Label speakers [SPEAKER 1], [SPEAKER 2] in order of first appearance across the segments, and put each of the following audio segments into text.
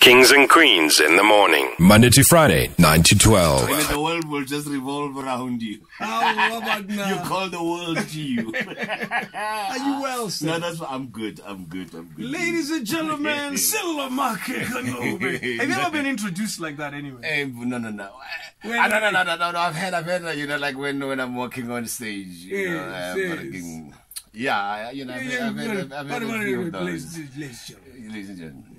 [SPEAKER 1] Kings and Queens in the morning.
[SPEAKER 2] Monday to Friday, 9 to 12.
[SPEAKER 3] And the world will just revolve around you.
[SPEAKER 4] How about now?
[SPEAKER 3] You call the world to you.
[SPEAKER 4] Are you well, sir?
[SPEAKER 3] no, that's what I'm good. I'm good. I'm good.
[SPEAKER 4] Ladies and gentlemen, Sello Maake Have you ever been introduced like that anyway?
[SPEAKER 3] Eh, no, no, no.
[SPEAKER 4] When-
[SPEAKER 3] Ah, no, no, no, no, no, no. I've had, I've had, you know, like when when I'm walking on stage, you
[SPEAKER 4] Yes,
[SPEAKER 3] know,
[SPEAKER 4] yes.
[SPEAKER 3] yeah, you know, I've, had- I've, had, I've had a few of those.
[SPEAKER 4] Ladies ladies and gentlemen,
[SPEAKER 3] Ladies and gentlemen,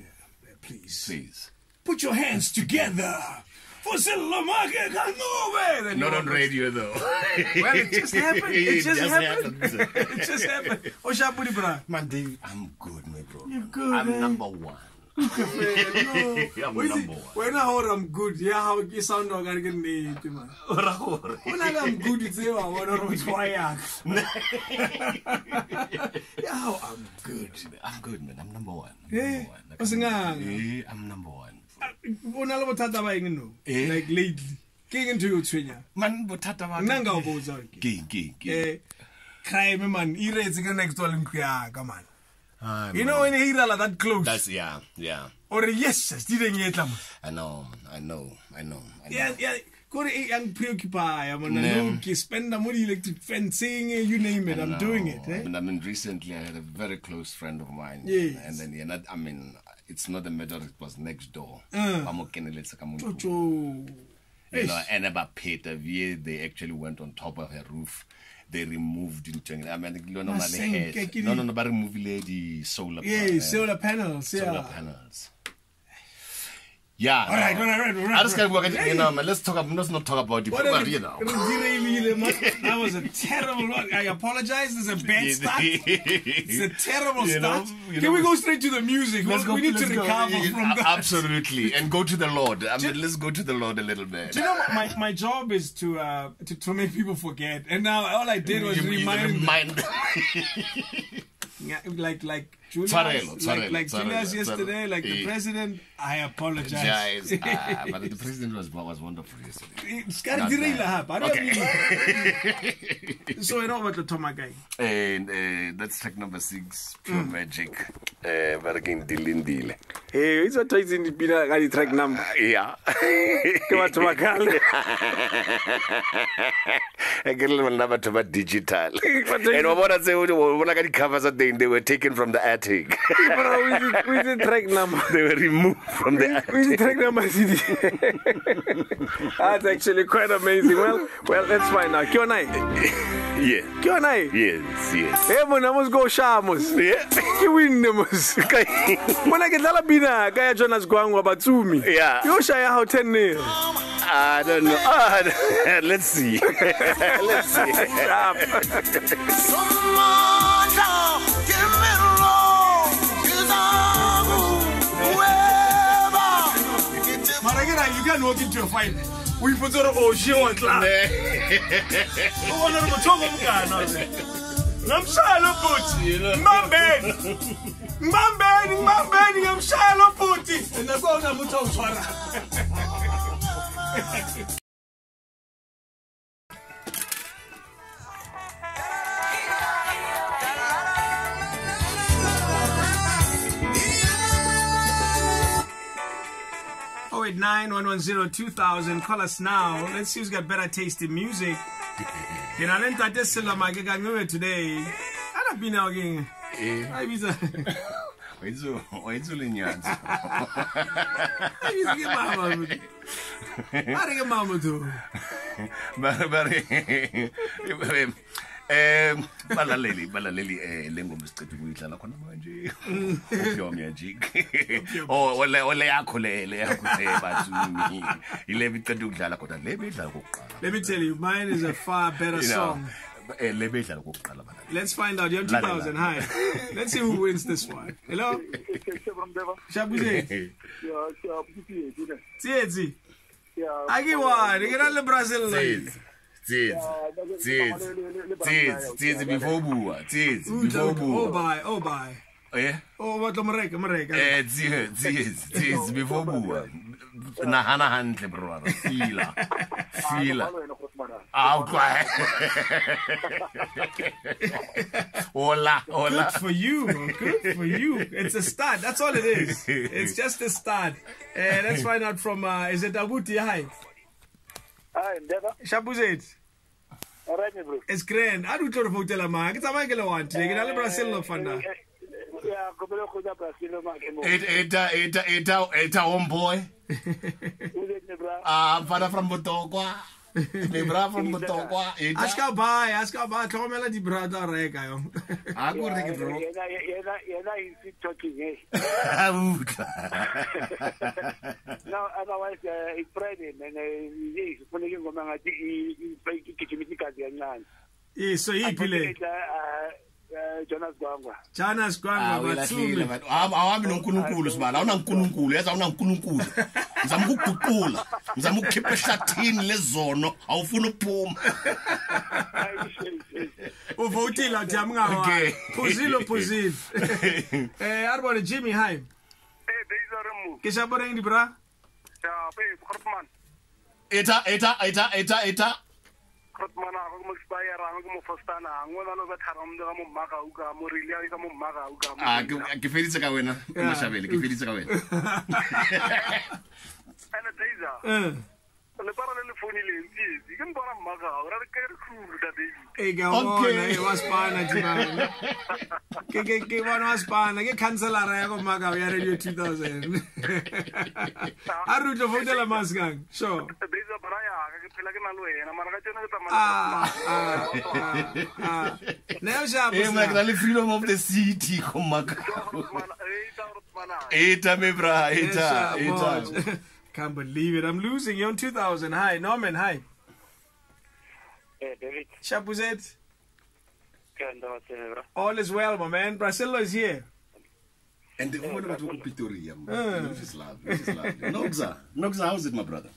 [SPEAKER 4] please
[SPEAKER 3] please.
[SPEAKER 4] put your hands together for Sello Maake ka-Ncube. Then
[SPEAKER 3] Not on radio, though.
[SPEAKER 4] Well, it just happened. It just happened.
[SPEAKER 3] happened.
[SPEAKER 4] it just happened. Oh, Shabudi, bro.
[SPEAKER 3] Man, Dave, I'm good, my bro.
[SPEAKER 4] You're good,
[SPEAKER 3] I'm number one.
[SPEAKER 4] No.
[SPEAKER 3] I'm
[SPEAKER 4] What is
[SPEAKER 3] number
[SPEAKER 4] it?
[SPEAKER 3] one.
[SPEAKER 4] When I hold I'm good, yeah, how you sound like I get need, man. When I'm good, it's you. I want to try Yeah, how I'm good.
[SPEAKER 3] I'm good, man. I'm number one. I'm
[SPEAKER 4] Eh,
[SPEAKER 3] number one. Like,
[SPEAKER 4] what's
[SPEAKER 3] I'm,
[SPEAKER 4] nganga?
[SPEAKER 3] eh, I'm number one.
[SPEAKER 4] bona le bothata ba eng no
[SPEAKER 3] Eh?
[SPEAKER 4] like lately ke eng ntho yo tshwenya
[SPEAKER 3] Man, bothata ba
[SPEAKER 4] nna nka o botsa gore ke
[SPEAKER 3] Ke, ke, ke.
[SPEAKER 4] eh crime man e retse ka next wall ntlo yaka man
[SPEAKER 3] Ah,
[SPEAKER 4] you
[SPEAKER 3] man.
[SPEAKER 4] know when e irala that close
[SPEAKER 3] That's, yeah, yeah.
[SPEAKER 4] or yes se dideng e tla mo
[SPEAKER 3] I know, I know, I know. I know.
[SPEAKER 4] yeah yeah kore e yang preoccupy mona
[SPEAKER 3] Ne.
[SPEAKER 4] no ke spenda mo di electric fencing eh, you name it i'm doing it
[SPEAKER 3] I
[SPEAKER 4] eh
[SPEAKER 3] mean, I mean, recently I had a very close friend of mine.
[SPEAKER 4] Yes.
[SPEAKER 3] And then, yeah, not, I mean, it's not a matter, it was next door.
[SPEAKER 4] Uh.
[SPEAKER 3] Ba mo keneletsa ka mo ntlong.
[SPEAKER 4] Tjo.
[SPEAKER 3] you know, and about Peter they actually went on top of her roof. They removed into I mean, no, no,
[SPEAKER 4] Masenke,
[SPEAKER 3] no, no, no, no, but remove the solar,
[SPEAKER 4] yeah
[SPEAKER 3] panel-
[SPEAKER 4] solar panels
[SPEAKER 3] solar
[SPEAKER 4] yeah
[SPEAKER 3] panels. Yeah.
[SPEAKER 4] All right, all right, all right,
[SPEAKER 3] I just can't work. You know, man. Let's talk. Let's not talk about the
[SPEAKER 4] What
[SPEAKER 3] you know.
[SPEAKER 4] it derailed, man? That was a terrible one. I apologize. It's a bad start. It's a terrible
[SPEAKER 3] You know,
[SPEAKER 4] start.
[SPEAKER 3] you
[SPEAKER 4] Can we go straight to the music?
[SPEAKER 3] Let's go.
[SPEAKER 4] we need to recover
[SPEAKER 3] Yeah,
[SPEAKER 4] from that.
[SPEAKER 3] Absolutely, and go to the Lord. I mean, let's go to the Lord a little bit.
[SPEAKER 4] Do you know my, my job is to, uh, to to make people forget, and now all I did was
[SPEAKER 3] You- you
[SPEAKER 4] remind them.
[SPEAKER 3] remind.
[SPEAKER 4] Yeah, like like Julius,
[SPEAKER 3] Tshwarelo,
[SPEAKER 4] like, like
[SPEAKER 3] tshwarelo,
[SPEAKER 4] Julius yesterday,
[SPEAKER 3] tshwarelo.
[SPEAKER 4] like the
[SPEAKER 3] Eh.
[SPEAKER 4] president. I apologize.
[SPEAKER 3] Guys, ah, but the president was was wonderful yesterday.
[SPEAKER 4] It's got
[SPEAKER 3] Not
[SPEAKER 4] to I don't
[SPEAKER 3] Okay.
[SPEAKER 4] so I know what the Toma guy.
[SPEAKER 3] And uh, that's track number six, Pure Magic. Uh, but again, Dilindile.
[SPEAKER 4] Hey, it's a toys in the pina got the track number.
[SPEAKER 3] Yeah.
[SPEAKER 4] Come on, Toma Kale.
[SPEAKER 3] I get a little number to my digital. and what I say, when I got the covers of thing, they were taken from the attic.
[SPEAKER 4] Bro, we did, we did track number.
[SPEAKER 3] they were removed from the attic.
[SPEAKER 4] We did track number CD. That's actually quite amazing. Well, well, let's find out. Kyo nai?
[SPEAKER 3] Yeah.
[SPEAKER 4] Kyo nai?
[SPEAKER 3] Yes, yes.
[SPEAKER 4] Hey, mo na mos go shamos.
[SPEAKER 3] Yeah.
[SPEAKER 4] Ke win mos. Mona ke dlala bina ka ya Jonas Gwangwa batsumi.
[SPEAKER 3] Yeah.
[SPEAKER 4] Yo shaya how 10 nil.
[SPEAKER 3] I don't know. Ah, let's see. let's see.
[SPEAKER 4] Sharp. Ke na you can walk into a fight. We put on oh she want clap. Ubona lo mthoko mngana. Ngamshaya futhi. Mbambeni. Mbambeni, mbambeni ngamshaya lo futhi. Nasona mutho one one zero two thousand. Call us now. Let's see who's got better taste in music. You know, then Tate Silama ke kangiwe today. Ana bina again. Hayi biza.
[SPEAKER 3] Wethu, wethu lenyatsi.
[SPEAKER 4] Hayi biza ke mama. Are ke mama tu.
[SPEAKER 3] Bare bare. Eh, balaleli, balaleli eh lengoma sicede kuyidlala khona manje. Uphiwa magic. Oh, ole ole yakho le le yakho le bathumi. Ile bicede ukudlala kodwa le bedlala kokuqala.
[SPEAKER 4] Let me tell you, mine is a far better song.
[SPEAKER 3] eh le bedlala kokuqala bana.
[SPEAKER 4] Let's find out. You're 2000. Hi. Let's see who wins this one. Hello? Shabuze. Tsietsi. Akiwani. Ke na le Brazil la.
[SPEAKER 3] Tsietsi. Tsietsi. Tsietsi. Tsietsi before bua. Tsietsi before
[SPEAKER 4] Oh
[SPEAKER 3] bua.
[SPEAKER 4] bye. Oh bye.
[SPEAKER 3] Eh?
[SPEAKER 4] Oh, what the moreka, moreka.
[SPEAKER 3] Eh, tsietsi, tsietsi, tsietsi before bua. Nahana hantle brother. Fila. Fila.
[SPEAKER 5] Madam.
[SPEAKER 3] Awu kwa. Hola,
[SPEAKER 4] Good for you. Good for you. It's a start. That's all it is. It's just a start. Uh, let's find out from, uh, is it Abuti? Hi.
[SPEAKER 5] Hi, Ndeba.
[SPEAKER 4] Shabuzet.
[SPEAKER 5] All right, bro.
[SPEAKER 4] It's grand. I don't know if hotel ma. It's a magala one. Take it all Brazil no fanda.
[SPEAKER 5] Yeah, go below go to Brazil ma ke mo.
[SPEAKER 3] Eta eta eta eta eta homeboy.
[SPEAKER 5] Uze ne bra.
[SPEAKER 3] Ah, father from Botokwa. lebra from botokwa
[SPEAKER 4] a
[SPEAKER 3] se
[SPEAKER 4] ka baya a se ka baya tlhokomela dibrata a reka yo
[SPEAKER 5] a ko reke
[SPEAKER 3] broutla
[SPEAKER 5] no otherwise uh, ifrede mina ifuneka ingoma ngathi igijimisa igazi
[SPEAKER 4] kancane iso yiphi le
[SPEAKER 5] Eh, Jonas Gwangwa.
[SPEAKER 4] Jonas
[SPEAKER 3] Gwangwa
[SPEAKER 4] ah,
[SPEAKER 3] bathumi. awami noNkulunkulu sibala. Awuna uNkulunkulu yazi awuna uNkulunkulu ngizama ukuguqula ngizama ukukhipha eshathini lezono. Awufuna ukuphuma.
[SPEAKER 4] Uvotile athi amngawa phuzile phuzile. Eh arbona Jimmy? Hi.
[SPEAKER 5] Eh
[SPEAKER 4] bezaramu kisha borengi bra?
[SPEAKER 5] Cha pe korpman.
[SPEAKER 3] Eta eta eta eta eta.
[SPEAKER 5] Krotman a go mo expire a go mo fostana. Ngona no ba tharam de mo maka u ka mo rilia ka mo maka u ka mo.
[SPEAKER 3] Ah, ke ke feditse ka wena mashabele ke feditse ka wena
[SPEAKER 5] Ana Deiza.
[SPEAKER 4] Eh.
[SPEAKER 5] Le para le phone le ntsi. Ke mbona maka o ra ke re khuru da David.
[SPEAKER 4] Ke
[SPEAKER 3] Okay.
[SPEAKER 4] eh, waspana jibana. Ke ke ke bona waspana, ke councilor ya go maka ya radio 2000. Arutlo votela masgang. Sure.
[SPEAKER 5] Deiza bara ya ka ke phela ke na lo ena mara ka tsena ke
[SPEAKER 4] Ah, ah, ah. Now sharp.
[SPEAKER 3] eh mna ke na le freedom of the city komaka
[SPEAKER 5] Krotman, eh,
[SPEAKER 3] eta me bra eta eta
[SPEAKER 4] Can't believe it. I'm losing. You're on 2000. Hi, Norman. Hi.
[SPEAKER 5] Eh, David.
[SPEAKER 4] Shapuzet.
[SPEAKER 5] Ke ndo tsene bra.
[SPEAKER 4] All is well, my man. Brasilo is here.
[SPEAKER 3] and ubona batho ku Pretoria which is lovely which is lovely Nogza Nogza how's it my brother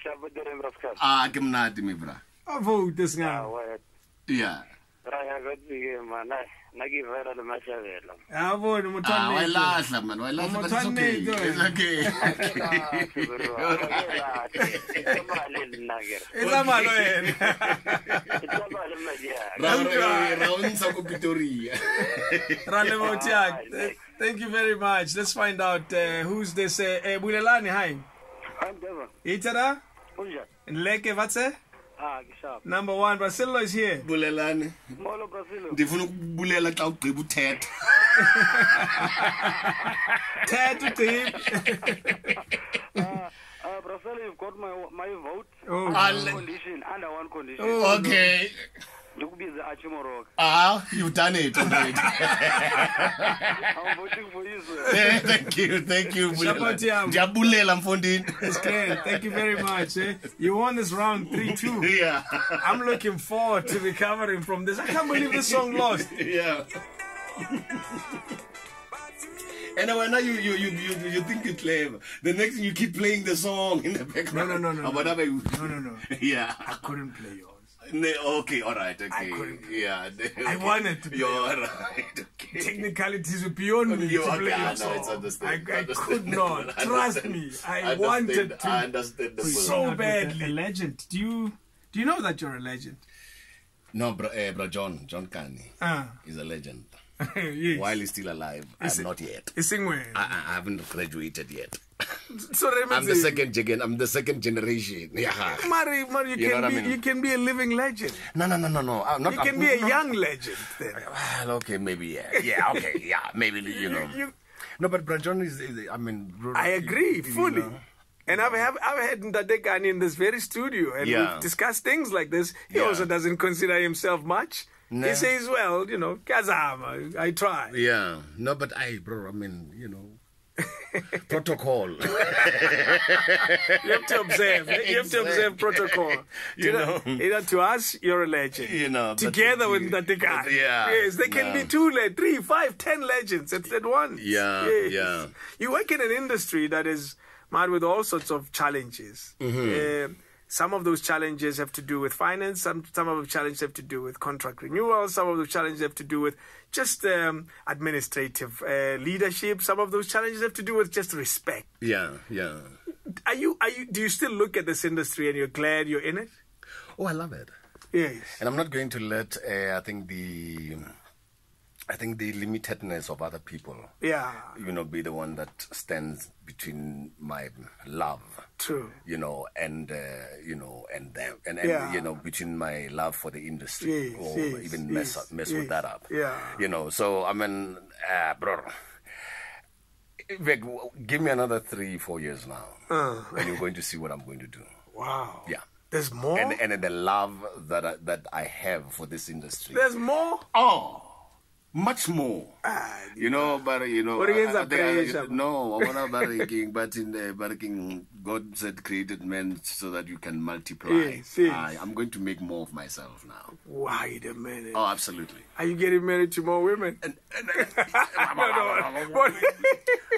[SPEAKER 5] Shabu dere bra ska.
[SPEAKER 3] ah ke mnati me bra
[SPEAKER 4] I vote this guy.
[SPEAKER 5] Wa
[SPEAKER 3] yeah
[SPEAKER 5] ra ya go tsige mana. Na ki vera le mashavela.
[SPEAKER 4] I vote
[SPEAKER 3] Ah,
[SPEAKER 4] Mutani.
[SPEAKER 3] wayilahla man wayilahla but it's okay it's okay
[SPEAKER 4] It's yena.
[SPEAKER 3] raunsa ku Pretoria
[SPEAKER 4] Rale Thank you very much. Let's find out uh, who's this. Uh, uh, Bulelani, hi. Itara? Leke Vatse? Number one, Brasilo is here.
[SPEAKER 3] bulelani ndifuna ukubulela xa ugqiba uthetha
[SPEAKER 4] Ted to him.
[SPEAKER 5] Brasel, you've got my my vote.
[SPEAKER 4] Oh.
[SPEAKER 3] Ale-
[SPEAKER 5] Condition under one condition.
[SPEAKER 4] Oh,
[SPEAKER 3] okay
[SPEAKER 5] Lokubiza Archie Moroka.
[SPEAKER 3] ah you've done it already
[SPEAKER 5] I'm voting for you, sir.
[SPEAKER 3] Eh, thank you thank you Bulelani.
[SPEAKER 4] Shabbat yam.
[SPEAKER 3] ndiyabulela mfondini
[SPEAKER 4] It's great. Thank you very much. Eh? You won this round 3 2.
[SPEAKER 3] yeah
[SPEAKER 4] I'm looking forward to recovering from this. I can't believe this song lost.
[SPEAKER 3] yeah And when now you, you you you you think you're clever. The next thing you keep playing the song in the background.
[SPEAKER 4] No, no, no, no,
[SPEAKER 3] Or whatever you-
[SPEAKER 4] No, no, no.
[SPEAKER 3] Yeah.
[SPEAKER 4] I couldn't play yours.
[SPEAKER 3] Ne- Okay, all right, okay.
[SPEAKER 4] couldn't.
[SPEAKER 3] Yeah.
[SPEAKER 4] I wanted to play
[SPEAKER 3] You're all right. Okay.
[SPEAKER 4] Technicalities were beyond me
[SPEAKER 3] You
[SPEAKER 4] to
[SPEAKER 3] are-
[SPEAKER 4] play
[SPEAKER 3] ah,
[SPEAKER 4] your
[SPEAKER 3] no,
[SPEAKER 4] song.
[SPEAKER 3] it's
[SPEAKER 4] I,
[SPEAKER 3] understandable.
[SPEAKER 4] I could not. Trust me. I wanted to
[SPEAKER 3] I understand the
[SPEAKER 4] so
[SPEAKER 3] point.
[SPEAKER 4] badly. A legend. Do you do you know that you're a legend?
[SPEAKER 3] No, bro, eh, bro, John, John Kani
[SPEAKER 4] Ah,
[SPEAKER 3] is a legend.
[SPEAKER 4] Yes.
[SPEAKER 3] While he's still alive,
[SPEAKER 4] Is
[SPEAKER 3] I'm
[SPEAKER 4] it-
[SPEAKER 3] not yet. I, I haven't graduated yet.
[SPEAKER 4] So
[SPEAKER 3] I'm the second gen. I'm the second generation. Yeah.
[SPEAKER 4] Mari, Mari, you,
[SPEAKER 3] You
[SPEAKER 4] can
[SPEAKER 3] what I
[SPEAKER 4] be
[SPEAKER 3] mean?
[SPEAKER 4] you can be a living legend.
[SPEAKER 3] No, no, no, no, no. Uh, not,
[SPEAKER 4] You can be a young legend. Then.
[SPEAKER 3] Well, okay, maybe yeah, yeah, okay, yeah, maybe you know.
[SPEAKER 4] You-
[SPEAKER 3] No, but Brad John is, is I mean,
[SPEAKER 4] I agree fully.
[SPEAKER 3] know.
[SPEAKER 4] And I've have, I've had Ndadekani in this very studio, and
[SPEAKER 3] Yeah.
[SPEAKER 4] we've discussed things like this. He
[SPEAKER 3] Yeah.
[SPEAKER 4] also doesn't consider himself much.
[SPEAKER 3] Nah.
[SPEAKER 4] He says, "Well, you know, Kazama, I try."
[SPEAKER 3] Yeah, no, but I, bro, I mean, you know, protocol.
[SPEAKER 4] You have to observe. You have to observe protocol.
[SPEAKER 3] You
[SPEAKER 4] know,
[SPEAKER 3] know.
[SPEAKER 4] know, to us, you're a legend.
[SPEAKER 3] You know,
[SPEAKER 4] together with Ndadekani.
[SPEAKER 3] Yeah,
[SPEAKER 4] Yes, there can be two, le- three, five, ten legends at, at once.
[SPEAKER 3] Yeah,
[SPEAKER 4] Yes.
[SPEAKER 3] yeah.
[SPEAKER 4] You work in an industry that is mad with all sorts of challenges.
[SPEAKER 3] Mm-hmm.
[SPEAKER 4] Um, some of those challenges have to do with finance. Some some of the challenges have to do with contract renewal. Some of the challenges have to do with just um, administrative uh, leadership. Some of those challenges have to do with just respect.
[SPEAKER 3] yeah, yeah.
[SPEAKER 4] Are you are you? Do you still look at this industry and you're glad you're in it?
[SPEAKER 3] Oh, I love it.
[SPEAKER 4] Yes.
[SPEAKER 3] And I'm not going to let, uh, I think, the. I think the limitedness of other people,
[SPEAKER 4] Yeah.
[SPEAKER 3] you know, be the one that stands between my love,
[SPEAKER 4] True.
[SPEAKER 3] you know, and uh, you know, and them, and, and
[SPEAKER 4] Yeah.
[SPEAKER 3] you know, between my love for the industry,
[SPEAKER 4] Yes,
[SPEAKER 3] or
[SPEAKER 4] yes,
[SPEAKER 3] even mess
[SPEAKER 4] yes,
[SPEAKER 3] up, mess with that up,
[SPEAKER 4] Yeah.
[SPEAKER 3] you know. So I mean, uh, bro, give me another three, four years now,
[SPEAKER 4] Uh.
[SPEAKER 3] and you're going to see what I'm going to do.
[SPEAKER 4] Wow.
[SPEAKER 3] Yeah.
[SPEAKER 4] There's more.
[SPEAKER 3] And and the love that I, that I have for this industry.
[SPEAKER 4] There's more.
[SPEAKER 3] Oh, much more.
[SPEAKER 4] Ah,
[SPEAKER 3] You know, but you know,
[SPEAKER 4] What against
[SPEAKER 3] I- I
[SPEAKER 4] that
[SPEAKER 3] think I-
[SPEAKER 4] creation?
[SPEAKER 3] no, I want to king, but in the but king, God said created man so that you can multiply.
[SPEAKER 4] Yes, yes.
[SPEAKER 3] I, I'm going to make more of myself now.
[SPEAKER 4] Wait a minute.
[SPEAKER 3] Oh, absolutely.
[SPEAKER 4] Are you getting married to more women?
[SPEAKER 3] And, and,
[SPEAKER 4] no, no.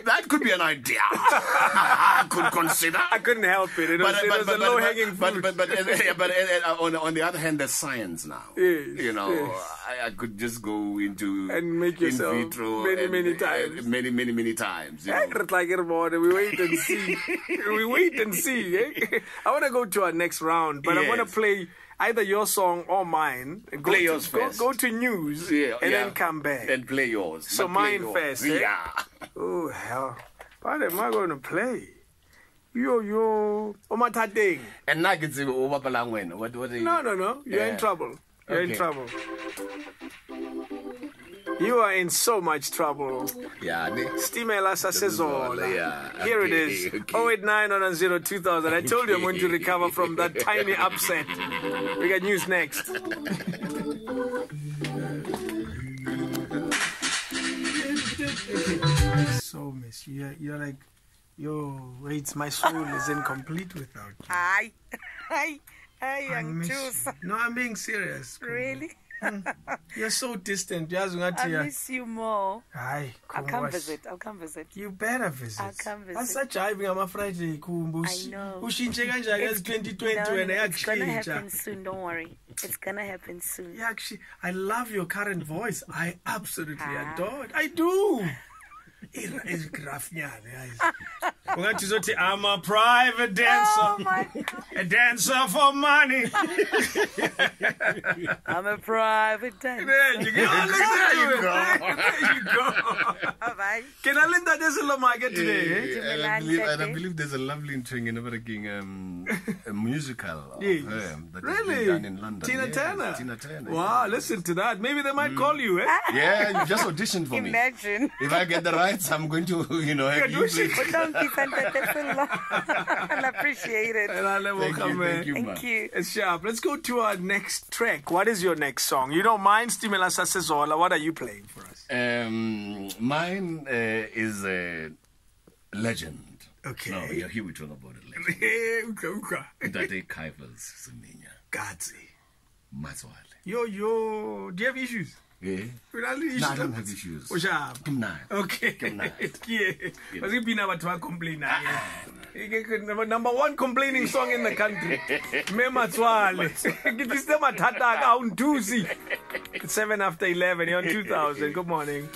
[SPEAKER 3] That could be an idea. I could consider.
[SPEAKER 4] I couldn't help it. It was, it was a low hanging
[SPEAKER 3] but,
[SPEAKER 4] fruit.
[SPEAKER 3] but, but, but on, on the other hand, there's science now.
[SPEAKER 4] Yes,
[SPEAKER 3] you know,
[SPEAKER 4] yes.
[SPEAKER 3] I, I could just go into
[SPEAKER 4] And make yourself
[SPEAKER 3] in vitro
[SPEAKER 4] many,
[SPEAKER 3] and,
[SPEAKER 4] many
[SPEAKER 3] uh,
[SPEAKER 4] times.
[SPEAKER 3] many, many, many times. You know.
[SPEAKER 4] Like it more. We wait and see. we wait and see. Eh? I want to go to our next round, but I want to play either your song or mine. Go
[SPEAKER 3] Play
[SPEAKER 4] to,
[SPEAKER 3] yours
[SPEAKER 4] go,
[SPEAKER 3] first.
[SPEAKER 4] go to news
[SPEAKER 3] Yeah,
[SPEAKER 4] and
[SPEAKER 3] yeah.
[SPEAKER 4] then come back.
[SPEAKER 3] And play yours.
[SPEAKER 4] So mine
[SPEAKER 3] yours.
[SPEAKER 4] first, eh?
[SPEAKER 3] Yeah.
[SPEAKER 4] Oh hell! What am I going to play? Yo yo, Omatading.
[SPEAKER 3] And now I can see what what what what are you?
[SPEAKER 4] No, no, no. You're in trouble. You're in trouble. You are in so much trouble.
[SPEAKER 3] Yeah, ne?
[SPEAKER 4] Stimela Sasezola.
[SPEAKER 3] Yeah,
[SPEAKER 4] Here it
[SPEAKER 3] okay,
[SPEAKER 4] is.
[SPEAKER 3] okay.
[SPEAKER 4] 089 2000. I told you I'm going to recover from that tiny upset. We got news next. so miss you. You're, you're like, yo, wait, my soul is incomplete without you.
[SPEAKER 6] Hi. Hi. Hi,
[SPEAKER 4] I
[SPEAKER 6] young
[SPEAKER 4] miss
[SPEAKER 6] Juice.
[SPEAKER 4] No, I'm being serious.
[SPEAKER 6] Really?
[SPEAKER 4] You're so distant. You're
[SPEAKER 6] I miss you more.
[SPEAKER 4] Hi,
[SPEAKER 6] I'll come visit. I'll come visit.
[SPEAKER 4] You better visit.
[SPEAKER 6] I'll come visit.
[SPEAKER 4] Asajiving ama Friday
[SPEAKER 6] know.
[SPEAKER 4] Ushintshe kanjani ezi 2020
[SPEAKER 6] No,
[SPEAKER 4] wena
[SPEAKER 6] it's gonna happen
[SPEAKER 4] yakushintsha.
[SPEAKER 6] soon. Don't worry. It's gonna happen soon.
[SPEAKER 4] Yakushi- I love your current voice. I absolutely adore it. I do. Ira- Izigrafnyana, guys. Ungathi uzothi I'm a private dancer.
[SPEAKER 6] Oh my God.
[SPEAKER 4] A dancer for money.
[SPEAKER 6] I'm a private dancer.
[SPEAKER 4] There you go. There you go. There you go.
[SPEAKER 6] All right.
[SPEAKER 4] Can I lend that this little market today? eh?
[SPEAKER 3] and, I believe, and I believe there's a lovely thing in everything, um, a musical of
[SPEAKER 4] Yes.
[SPEAKER 3] her that
[SPEAKER 4] Really?
[SPEAKER 3] done in London.
[SPEAKER 4] Tina
[SPEAKER 3] Yes,
[SPEAKER 4] Turner.
[SPEAKER 3] Tina Turner.
[SPEAKER 4] Wow, listen to that. Maybe they might call you, eh?
[SPEAKER 3] Yeah, you just auditioned for me.
[SPEAKER 6] Imagine.
[SPEAKER 3] If I get the rights, I'm going to, you know, have you
[SPEAKER 4] do
[SPEAKER 3] play.
[SPEAKER 6] Don't be I appreciate it.
[SPEAKER 4] And I'll never
[SPEAKER 3] Thank
[SPEAKER 4] come
[SPEAKER 3] you,
[SPEAKER 4] eh?
[SPEAKER 3] thank you,
[SPEAKER 6] Thank you.
[SPEAKER 4] It's sharp. Let's go to our next track. What is your next song? You don't mind Stimela Sasezola. What are you playing for us?
[SPEAKER 3] Um, mine uh, is a legend.
[SPEAKER 4] Okay.
[SPEAKER 3] No, yeah, here we talk about a legend.
[SPEAKER 4] uka uka.
[SPEAKER 3] Tate Caiphus Semenya.
[SPEAKER 4] Gazi.
[SPEAKER 3] Matswale.
[SPEAKER 4] Yo yo. Do you have issues?
[SPEAKER 3] Yeah.
[SPEAKER 4] You have issues?
[SPEAKER 3] No, I don't have issues.
[SPEAKER 4] Okay.
[SPEAKER 3] Kumnandi.
[SPEAKER 4] Yeah. Mas ibina batho ba complain Number one complaining song in the country. Me Matswale. Ke tlisitse mathata a ka, ha o nthusi. It's 7 after 11 you're on 2000. Good morning.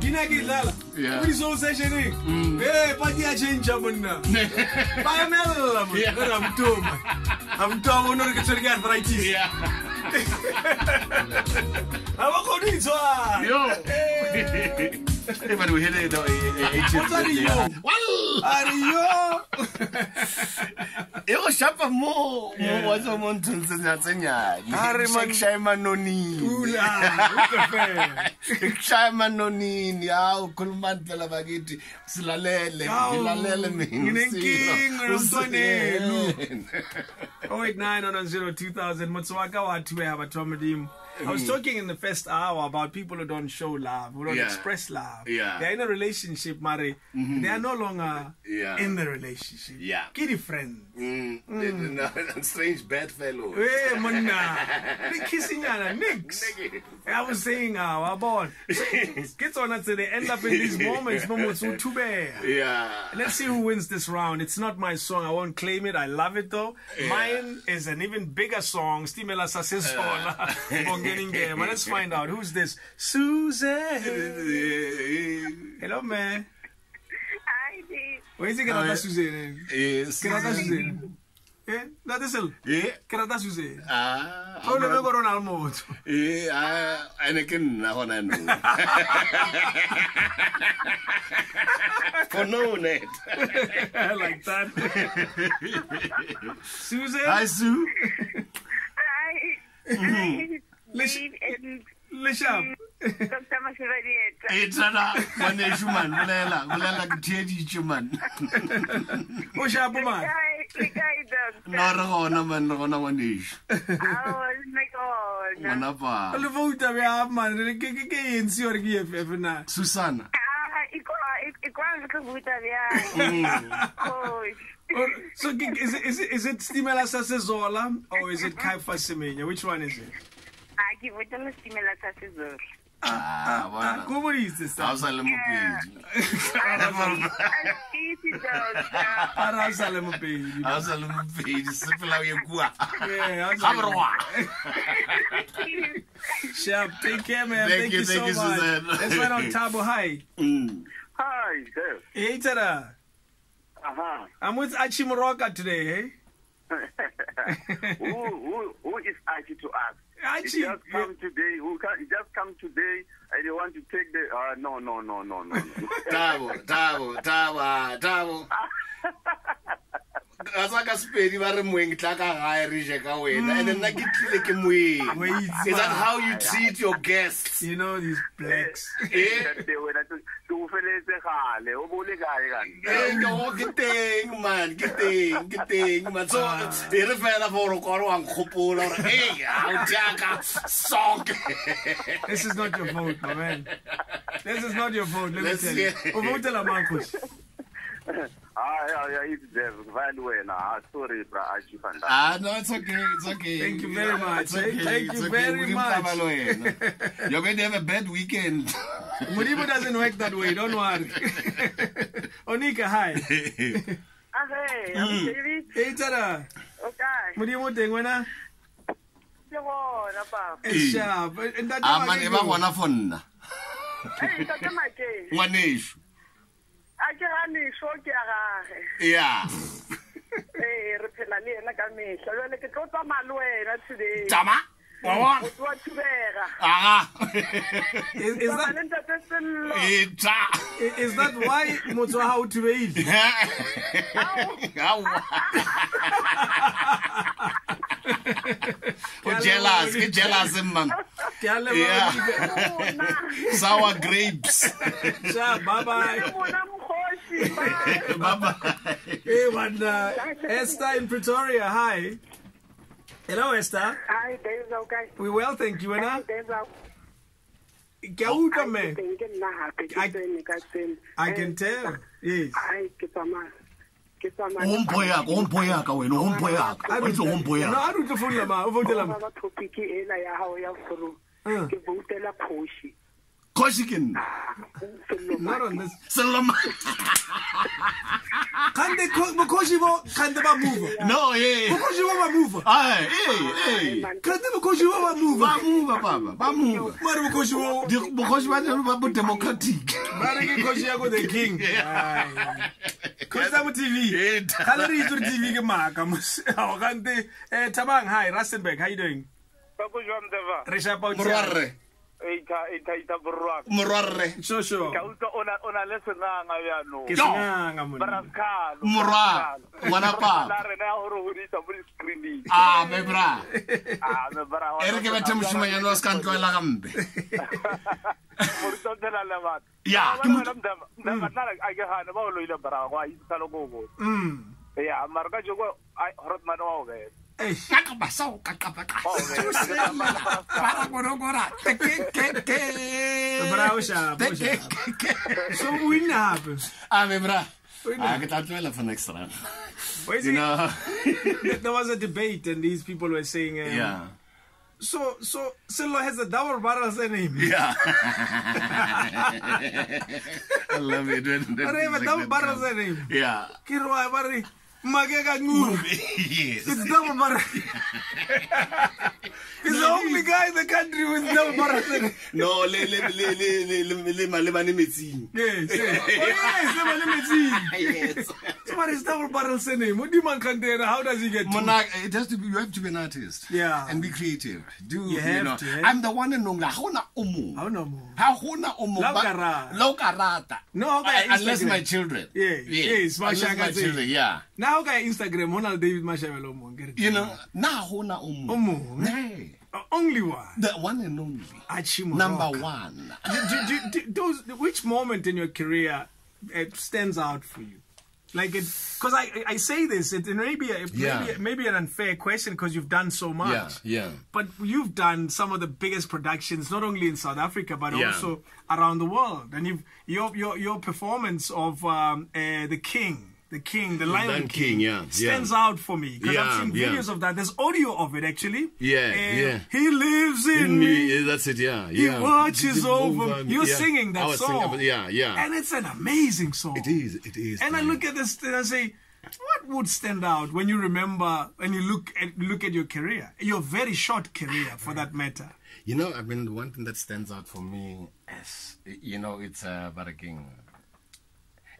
[SPEAKER 4] Dina ke dlala.
[SPEAKER 3] Yeah.
[SPEAKER 4] Ko di-soul session-eng. Eh, party ya change monna. Ba emela monna.
[SPEAKER 3] Yeah.
[SPEAKER 4] Ke re, Amtoma. Amtoma, o no re ke tshwere ke arthritis.
[SPEAKER 3] Yeah.
[SPEAKER 4] Ha ba kgone ho itshwara.
[SPEAKER 3] Yo. Hey, but we hit it.
[SPEAKER 4] Yo? Are yo?
[SPEAKER 3] e go shapa mo mo wa tso mo nthong tse nya
[SPEAKER 4] A re man-
[SPEAKER 3] Shake Shy manonini
[SPEAKER 4] Ula, ukefela.
[SPEAKER 3] Shaya manonini awu khuluma phela bakithi silalele
[SPEAKER 4] Hawu,
[SPEAKER 3] ngilalele mina
[SPEAKER 4] nginenkinga nomntwanenu.
[SPEAKER 3] Usiyena.
[SPEAKER 4] 089 2000 Motswaka wathi we I was mm. talking in the first hour about people who don't show love, who don't
[SPEAKER 3] Yeah.
[SPEAKER 4] express love.
[SPEAKER 3] Yeah.
[SPEAKER 4] They're in a relationship, Mari. They are no longer
[SPEAKER 3] Yeah.
[SPEAKER 4] in the relationship.
[SPEAKER 3] Yeah.
[SPEAKER 4] Kitty friends.
[SPEAKER 3] Mm, no, strange bad fellow
[SPEAKER 4] Hey, monna. Ni kissingana, nix. I was saying, uh, our ball. Kids on us, they end up in these moments.
[SPEAKER 3] yeah
[SPEAKER 4] Let's see who wins this round. It's not my song. I won't claim it. I love it though. Mine is an even bigger song. Stimela Sasesola. Bongeningema. Let's find out. Who's this? Susan. Hello, man.
[SPEAKER 6] Hi, Dee.
[SPEAKER 4] o itse ke rata susan
[SPEAKER 3] Eh,
[SPEAKER 4] ke rata susan eh ntate selo
[SPEAKER 3] Eh,
[SPEAKER 4] ke rata
[SPEAKER 3] ah,
[SPEAKER 4] ga o lebe kore o na le motho
[SPEAKER 3] Eh, ah, ene ke nna gona nou. For no net.
[SPEAKER 4] like that susan
[SPEAKER 3] Hi Sue.
[SPEAKER 7] Hi.
[SPEAKER 4] Listen-
[SPEAKER 7] Steve and
[SPEAKER 4] le sharp
[SPEAKER 7] Dr. Masivadieta.
[SPEAKER 3] E tsana ngwaneso man, bolela, bolela ke theeditše man.
[SPEAKER 4] o shapo man
[SPEAKER 7] Hi, hi, Doctor.
[SPEAKER 3] No re gona man, re gona ngwaneso.
[SPEAKER 7] Oh, my God.
[SPEAKER 3] Ngwana pa.
[SPEAKER 4] le vouta bja man ke ke ke entse ore ke eff na
[SPEAKER 3] Susana.
[SPEAKER 7] Ah, ikwa- ik- ikwazi ukuvuta bjang. Gosh.
[SPEAKER 4] Or- so ke- is it, is it, is it stimela sa sezola or is it kaifa semenya which one is it
[SPEAKER 7] Ah, ke vutela setimela sa Sezulu.
[SPEAKER 3] Ah, bona.
[SPEAKER 4] ko boditse
[SPEAKER 3] Ha o
[SPEAKER 4] sa
[SPEAKER 3] sa le mopedi.
[SPEAKER 7] Angithi, Doctor.
[SPEAKER 4] ara o sa le mopedi
[SPEAKER 3] Ha o sa le mopedi, sepela o ye kua.
[SPEAKER 4] Yeah, ha o
[SPEAKER 3] Ga
[SPEAKER 4] sa le-
[SPEAKER 3] borwa.
[SPEAKER 4] Sharp, take care, man.
[SPEAKER 3] Thank
[SPEAKER 4] Thank,
[SPEAKER 3] you,
[SPEAKER 4] you, so
[SPEAKER 3] thank you,
[SPEAKER 4] much.
[SPEAKER 3] Suzanne.
[SPEAKER 4] Let's find out Tabo. Hi.
[SPEAKER 3] Mm.
[SPEAKER 5] Hi, sir.
[SPEAKER 4] Hey, Tada.
[SPEAKER 5] Uh-huh.
[SPEAKER 4] I'm with Archie Moroka today, hey?
[SPEAKER 5] who, who, who is Archie to us?
[SPEAKER 4] Archie,
[SPEAKER 5] He just come today. Who can, he just come today and you want to take the... Uh, no, no, no, no, no. no.
[SPEAKER 3] Tabo, Tabo, Taba, Tabo. Ga sa ka sepedi ba re moeng tla ka gae re je ka wena and nna ke tlile ke moeng is that how you treat your guests
[SPEAKER 4] You know these blacks.
[SPEAKER 3] eh
[SPEAKER 5] Ke wena ke ke o feletse gale o bole kae kan
[SPEAKER 3] Eh, ke teng man ke teng ke teng man so e re fela for o kore wa nkgopola gore hey o jaaka sok
[SPEAKER 4] This is not your vote, my man. This is not your vote, let me tell you.
[SPEAKER 3] see.
[SPEAKER 4] Oh, vote la Marcos.
[SPEAKER 5] ah yeah yeah it's there vale wena ah sorry bra Archie van Dijk.
[SPEAKER 3] ah no it's okay it's okay
[SPEAKER 4] Thank you very much,
[SPEAKER 3] It's
[SPEAKER 4] eh?
[SPEAKER 3] okay,
[SPEAKER 4] Thank
[SPEAKER 3] it's
[SPEAKER 4] you
[SPEAKER 3] okay.
[SPEAKER 4] very
[SPEAKER 3] We
[SPEAKER 4] much.
[SPEAKER 3] mhlaba lo wena. you're going to have a bad weekend
[SPEAKER 4] Mudibo doesn't work that way, don't worry. Onika, hi.
[SPEAKER 7] Ah, hey, I'm David.
[SPEAKER 4] Hey, Tada.
[SPEAKER 7] Okay.
[SPEAKER 4] Mudibo teng wena?
[SPEAKER 7] Ke bona, Papa.
[SPEAKER 4] Eh, sharp. And that
[SPEAKER 3] a man e ba gona for nna
[SPEAKER 7] Hey, Dr. Makeng.
[SPEAKER 3] ngwaneso
[SPEAKER 7] A ke gane so ke a gage.
[SPEAKER 3] ya
[SPEAKER 7] Eh, re phela le ena ka mehla. Jwale ke tlo tsamaya le wena today.
[SPEAKER 3] tama wa
[SPEAKER 7] thubega.
[SPEAKER 3] aga
[SPEAKER 4] Is, is
[SPEAKER 7] Tsamaya
[SPEAKER 4] that
[SPEAKER 7] le ntate Sello.
[SPEAKER 3] eta
[SPEAKER 4] is that why motho wa hao thubeile?
[SPEAKER 3] Aowa. o jealous ke jealous man
[SPEAKER 4] Ke a leboha,
[SPEAKER 3] Yeah.
[SPEAKER 4] Oh,
[SPEAKER 3] Sour grapes
[SPEAKER 4] Sharp, bye bye.
[SPEAKER 7] Bye.
[SPEAKER 3] bye bye
[SPEAKER 4] Hey, Wanda. Uh, Esther in Pretoria, hi. Hello, Esther.
[SPEAKER 8] Hi, there's okay.
[SPEAKER 4] We well, thank you, Anna.
[SPEAKER 8] There's a
[SPEAKER 4] Ke a utlwa, man.
[SPEAKER 8] teng ke nna hape ke
[SPEAKER 4] I-
[SPEAKER 8] tsene ka tsene.
[SPEAKER 4] I can tell. Yes.
[SPEAKER 8] Ai ke tsamaya. Ke tsamaya.
[SPEAKER 3] o mpho yaka o mpho yaka wena o mpho yaka o itse o mpho
[SPEAKER 4] No,
[SPEAKER 3] yaka
[SPEAKER 4] I don't phone lama. O vote lama.
[SPEAKER 8] Ba topic ela ya hao ya furu.
[SPEAKER 4] Uh.
[SPEAKER 8] Ke voutela phoshi.
[SPEAKER 3] kgoši ke nna
[SPEAKER 4] Not on this.
[SPEAKER 3] seloma
[SPEAKER 4] Can they because you can they move?
[SPEAKER 3] no ye
[SPEAKER 4] Because you want to move.
[SPEAKER 3] ai ei ei
[SPEAKER 4] Can they because you want to move?
[SPEAKER 3] ba muva papa ba muva
[SPEAKER 4] Mara because you
[SPEAKER 3] Di- bokgoši ba teng ba bo democratic
[SPEAKER 4] Mara ke because you go the king. Because I'm TV.
[SPEAKER 3] Eh,
[SPEAKER 4] Kala re itse TV ke maka. Ao kante eh Tabang hi Rustenburg how you doing?
[SPEAKER 5] Bako jwang Deva?
[SPEAKER 4] Re shapa
[SPEAKER 3] morwarre morwarre.
[SPEAKER 4] Ke
[SPEAKER 3] bethe mošimanyane wa se ka ntloela gampe ya
[SPEAKER 5] mm.
[SPEAKER 4] mm.
[SPEAKER 5] ya
[SPEAKER 4] Eh.
[SPEAKER 3] ka qapa sao ka qapa ka
[SPEAKER 5] Wa o be.
[SPEAKER 3] bara gorogora ke ke ke
[SPEAKER 4] Bravo So win happens.
[SPEAKER 3] bra you know.
[SPEAKER 4] There was a debate and these people were saying um,
[SPEAKER 3] yeah.
[SPEAKER 4] so so Silo has a double barrel surname.
[SPEAKER 3] yeah. I love it when
[SPEAKER 4] But they have a double barrel surname.
[SPEAKER 3] yeah
[SPEAKER 4] Ke re wa ba re Make kancube. It's double barrel. He's the only guy in the country with double barrel.
[SPEAKER 3] no le le le le le le le malebane metsing
[SPEAKER 4] Yes. Oh, yes. man in the
[SPEAKER 3] yes
[SPEAKER 4] team. Somebody's double barrel surname. What do you man there? How does he get to?
[SPEAKER 3] Mona, it has to be. You have to be an artist.
[SPEAKER 4] Yeah.
[SPEAKER 3] And be creative. Do
[SPEAKER 4] You
[SPEAKER 3] you,
[SPEAKER 4] have
[SPEAKER 3] know?
[SPEAKER 4] to, eh?
[SPEAKER 3] I'm the one and only. Ha hona o mong.
[SPEAKER 4] How no more?
[SPEAKER 3] Ha hona o mong.
[SPEAKER 4] La o
[SPEAKER 3] ba-
[SPEAKER 4] ka rata.
[SPEAKER 3] la o ka rata.
[SPEAKER 4] No, ha o
[SPEAKER 3] I- Unless my children.
[SPEAKER 4] Yeah, yes, ba
[SPEAKER 3] Unless my children. Yeah.
[SPEAKER 4] Now guy Instagram, Ronald David Mashabela mo. get it?
[SPEAKER 3] You know, na hona o
[SPEAKER 4] O
[SPEAKER 3] mong.
[SPEAKER 4] mong.
[SPEAKER 3] Hey.
[SPEAKER 4] Uh, only one.
[SPEAKER 3] The one and only.
[SPEAKER 4] Achimo
[SPEAKER 3] Number one.
[SPEAKER 4] do, do, do, those, which moment in your career it stands out for you? Like it, because I I say this, it, it may be a,
[SPEAKER 3] Yeah.
[SPEAKER 4] maybe maybe an unfair question because you've done so much.
[SPEAKER 3] Yeah, yeah.
[SPEAKER 4] But you've done some of the biggest productions, not only in South Africa but
[SPEAKER 3] Yeah.
[SPEAKER 4] also around the world. And you've your your your performance of um, uh, the King. The King, the Lion,
[SPEAKER 3] Lion King, yeah, yeah.
[SPEAKER 4] stands out for me because I've
[SPEAKER 3] Yeah,
[SPEAKER 4] seen
[SPEAKER 3] yeah.
[SPEAKER 4] videos of that. There's audio of it actually.
[SPEAKER 3] Yeah,
[SPEAKER 4] Uh,
[SPEAKER 3] yeah.
[SPEAKER 4] He lives in,
[SPEAKER 3] In
[SPEAKER 4] me.
[SPEAKER 3] me, that's it. Yeah,
[SPEAKER 4] He
[SPEAKER 3] yeah.
[SPEAKER 4] watches over. You're
[SPEAKER 3] yeah.
[SPEAKER 4] singing that song.
[SPEAKER 3] singing about- yeah, yeah.
[SPEAKER 4] And it's an amazing song.
[SPEAKER 3] It is. It is.
[SPEAKER 4] And I look at this and I say, what would stand out when you remember and you look at look at your career, your very short career for that matter?
[SPEAKER 3] You know, I mean, the one thing that stands out for me is, you know, it's uh, Baraging.